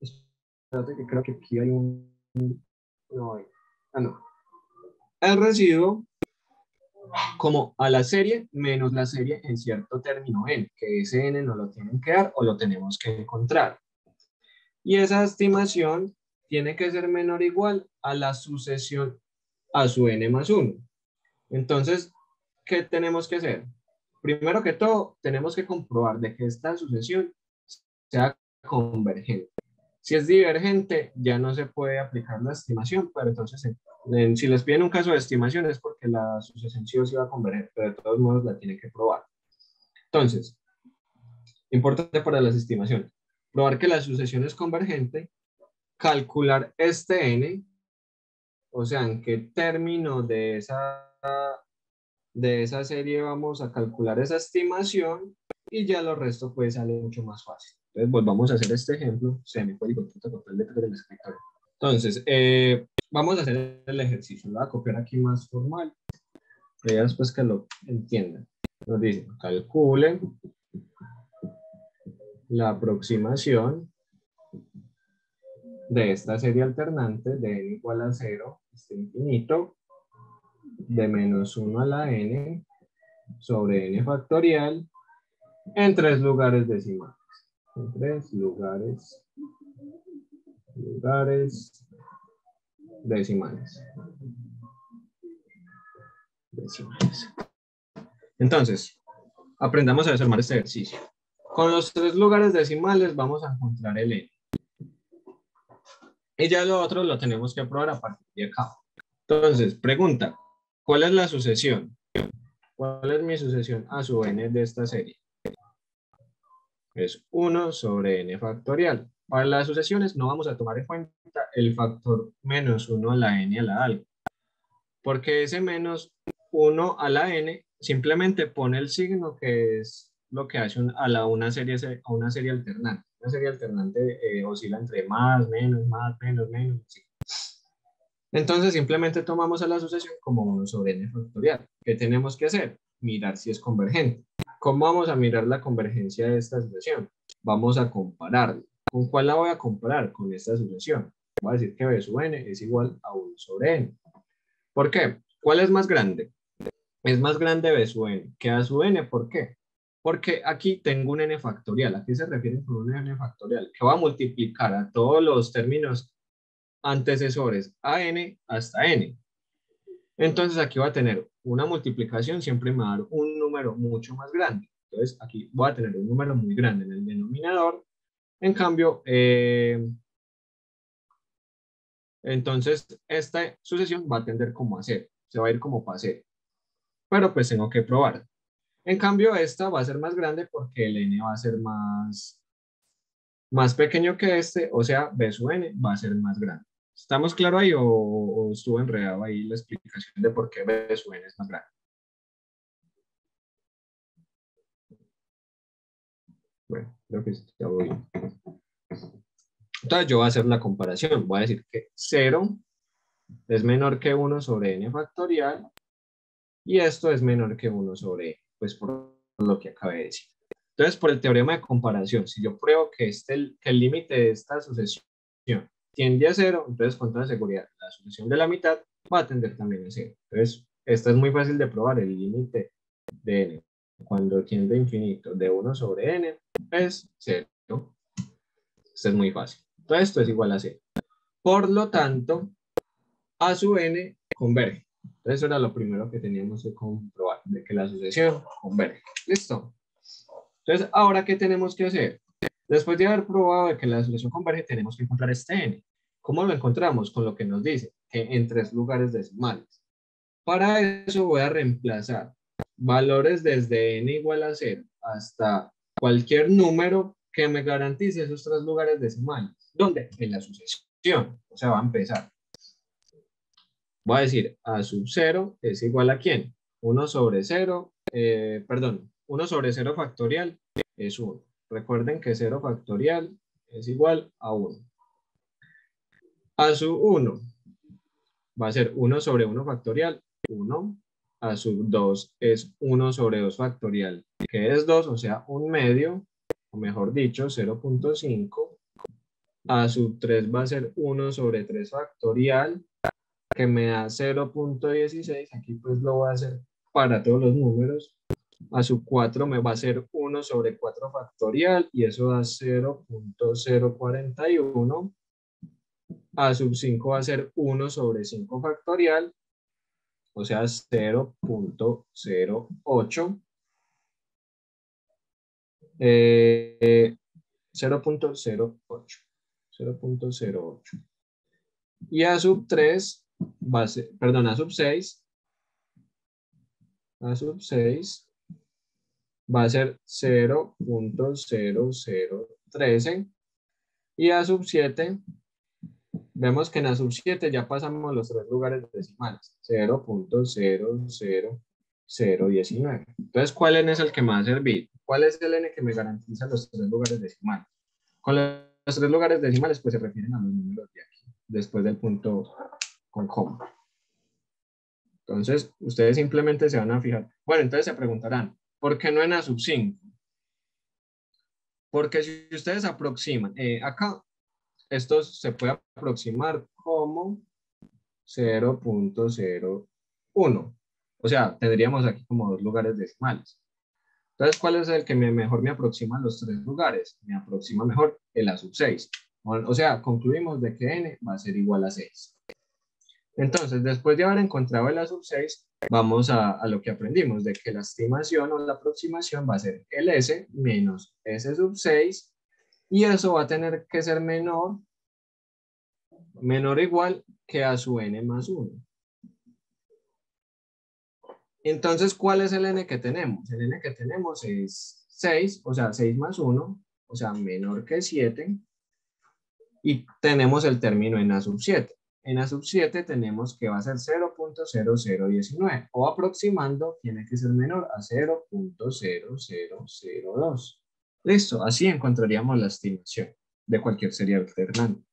Espérate que creo que aquí hay un... No hay. Ah, no. El residuo como a la serie menos la serie en cierto término n, que ese n no lo tienen que dar o lo tenemos que encontrar. Y esa estimación tiene que ser menor o igual a la sucesión a su n más 1. Entonces, ¿qué tenemos que hacer? Primero que todo, tenemos que comprobar de que esta sucesión sea convergente. Si es divergente, ya no se puede aplicar la estimación, pero entonces, en- si les piden un caso de estimación es porque la sucesión sí o sí va a converger, pero de todos modos la tienen que probar. Entonces, importante para las estimaciones, probar que la sucesión es convergente, calcular este n, o sea, en qué término de esa, de esa serie vamos a calcular esa estimación y ya lo resto pues sale mucho más fácil. Entonces volvamos a hacer este ejemplo, semicódigo escritorio. Entonces, eh, vamos a hacer el ejercicio, lo voy a copiar aquí más formal, pero ya después que lo entiendan. Nos dice, calculen la aproximación de esta serie alternante de n igual a 0 este infinito de menos 1 a la n sobre n factorial en tres lugares decimales. En tres lugares, lugares decimales. Decimales. Entonces, aprendamos a desarmar este ejercicio. Con los tres lugares decimales vamos a encontrar el n. Y ya lo otro lo tenemos que probar a partir de acá. Entonces, pregunta, ¿cuál es la sucesión? ¿Cuál es mi sucesión a su n de esta serie? Es 1 sobre n factorial. Para las sucesiones no vamos a tomar en cuenta el factor menos 1 a la n a la algo. Porque ese menos 1 a la n simplemente pone el signo que es lo que hace a la, una, serie, a una serie alternante. Una serie alternante eh, oscila entre más, menos, más, menos, menos. sí. Entonces simplemente tomamos a la sucesión como 1 sobre n factorial. ¿Qué tenemos que hacer? Mirar si es convergente. ¿Cómo vamos a mirar la convergencia de esta sucesión? Vamos a compararla. ¿Con cuál la voy a comparar? Con esta sucesión. Voy a decir que b sub n es igual a 1 sobre n. ¿Por qué? ¿Cuál es más grande? Es más grande b sub n que a sub n. ¿Por qué? Porque aquí tengo un n factorial. ¿A qué se refiere con un n factorial? Que va a multiplicar a todos los términos antecesores a n hasta n. Entonces aquí va a tener una multiplicación, siempre me va a dar un número mucho más grande. Entonces aquí voy a tener un número muy grande en el denominador. En cambio, eh, entonces esta sucesión va a tender como a cero. Se va a ir como para cero. Pero pues tengo que probar. En cambio, esta va a ser más grande porque el n va a ser más, más pequeño que este, o sea, b sub n va a ser más grande. ¿Estamos claro ahí o, o estuvo enredado ahí la explicación de por qué b sub n es más grande? Bueno, creo que está bien. Entonces yo voy a hacer la comparación. Voy a decir que 0 es menor que 1 sobre n factorial y esto es menor que 1 sobre n, pues por lo que acabé de decir. Entonces, por el teorema de comparación, si yo pruebo que, este, que el límite de esta sucesión tiende a cero, entonces con toda seguridad la sucesión de la mitad va a tender también a cero. Entonces, esta es muy fácil de probar, el límite de n cuando tiende a infinito de 1 sobre n es 0. Esto es muy fácil. Todo esto es igual a 0. Por lo tanto, a sub n converge. Entonces, eso era lo primero que teníamos que comprobar, de que la sucesión converge. ¿Listo? Entonces, ahora, ¿qué tenemos que hacer? Después de haber probado de que la sucesión converge, tenemos que encontrar este n. ¿Cómo lo encontramos? Con lo que nos dice, que en tres lugares decimales. Para eso voy a reemplazar valores desde n igual a 0 hasta cualquier número que me garantice esos tres lugares decimales. ¿Dónde? En la sucesión. O sea, va a empezar. Voy a decir a sub 0 es igual a quién? 1 sobre 0, eh, perdón, 1 sobre 0 factorial es 1. Recuerden que 0 factorial es igual a 1. A sub 1 va a ser 1 sobre 1 factorial, 1. A sub 2 es 1 sobre 2 factorial, que es 2, o sea, un medio, o mejor dicho, 0.5. A sub 3 va a ser 1 sobre 3 factorial, que me da 0.16. Aquí pues lo voy a hacer para todos los números. A sub 4 me va a ser 1 sobre 4 factorial y eso da 0.041. A sub 5 va a ser 1 sobre 5 factorial, o sea 0.08. Eh, 0.08. 0.08. Y a sub 3 va a ser, perdón, a sub 6, a sub 6 va a ser 0.0013 y a sub 7 vemos que en a sub 7 ya pasamos los tres lugares decimales 0.00019 entonces ¿cuál n es el que me va a servir? ¿cuál es el n que me garantiza los tres lugares decimales? con los tres lugares decimales pues se refieren a los números de aquí después del punto con coma entonces ustedes simplemente se van a fijar bueno entonces se preguntarán ¿por qué no en a sub 5? porque si ustedes aproximan eh, acá esto se puede aproximar como 0.01. O sea, tendríamos aquí como dos lugares decimales. Entonces, ¿cuál es el que mejor me aproxima los tres lugares? Me aproxima mejor el A sub 6. O sea, concluimos de que n va a ser igual a 6. Entonces, después de haber encontrado el A sub 6, vamos a, a, lo que aprendimos, de que la estimación o la aproximación va a ser el S menos S sub 6 y eso va a tener que ser menor, menor o igual que a su n más 1. Entonces, ¿cuál es el n que tenemos? El n que tenemos es 6, o sea, 6 más 1, o sea, menor que 7. Y tenemos el término en a sub 7. En a sub 7 tenemos que va a ser 0.0019 o aproximando tiene que ser menor a 0.0002. Listo, así encontraríamos la estimación de cualquier serie alternante.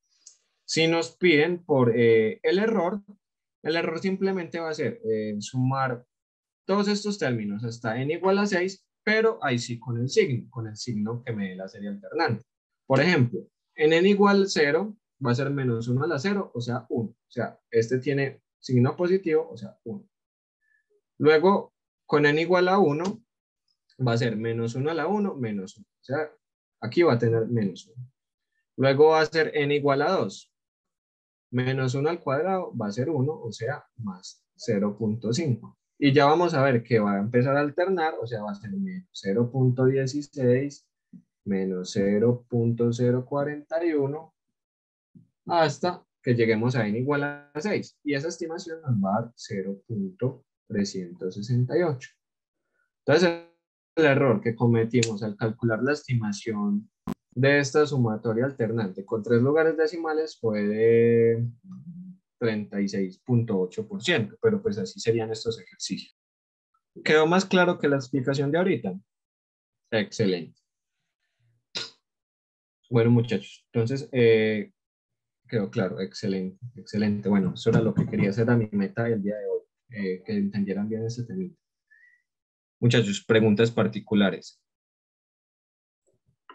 Si nos piden por eh, el error, el error simplemente va a ser eh, sumar todos estos términos hasta n igual a 6, pero ahí sí con el signo, con el signo que me dé la serie alternante. Por ejemplo, en n igual 0 va a ser menos 1 a la 0, o sea 1. O sea, este tiene signo positivo, o sea 1. Luego, con n igual a 1, va a ser menos 1 a la 1, menos 1. O sea, aquí va a tener menos 1. Luego va a ser n igual a 2. Menos 1 al cuadrado va a ser 1, o sea, más 0.5. Y ya vamos a ver que va a empezar a alternar, o sea, va a ser menos 0.16, menos 0.041, hasta que lleguemos a n igual a 6. Y esa estimación nos va a dar 0.368. Entonces, el error que cometimos al calcular la estimación de esta sumatoria alternante con tres lugares decimales fue de 36.8%, pero pues así serían estos ejercicios. ¿Quedó más claro que la explicación de ahorita? Excelente. Bueno, muchachos, entonces eh, quedó claro, excelente, excelente. Bueno, eso era lo que quería hacer a mi meta el día de hoy, eh, que entendieran bien ese tema. Muchachos, preguntas particulares.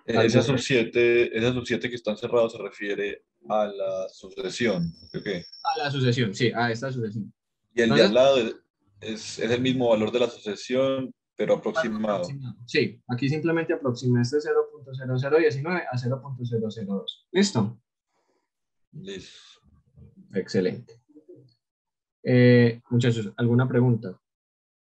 Eh, Esa subsiete, esa subsiete que están cerrados se refiere a la sucesión. ¿ok? A la sucesión, sí, a esta sucesión. Y el de al lado es, es, es el mismo valor de la sucesión, pero aproximado. Sí, aquí simplemente aproximé este 0.0019 a 0.002. ¿Listo? Excelente. Eh, muchachos, ¿alguna pregunta?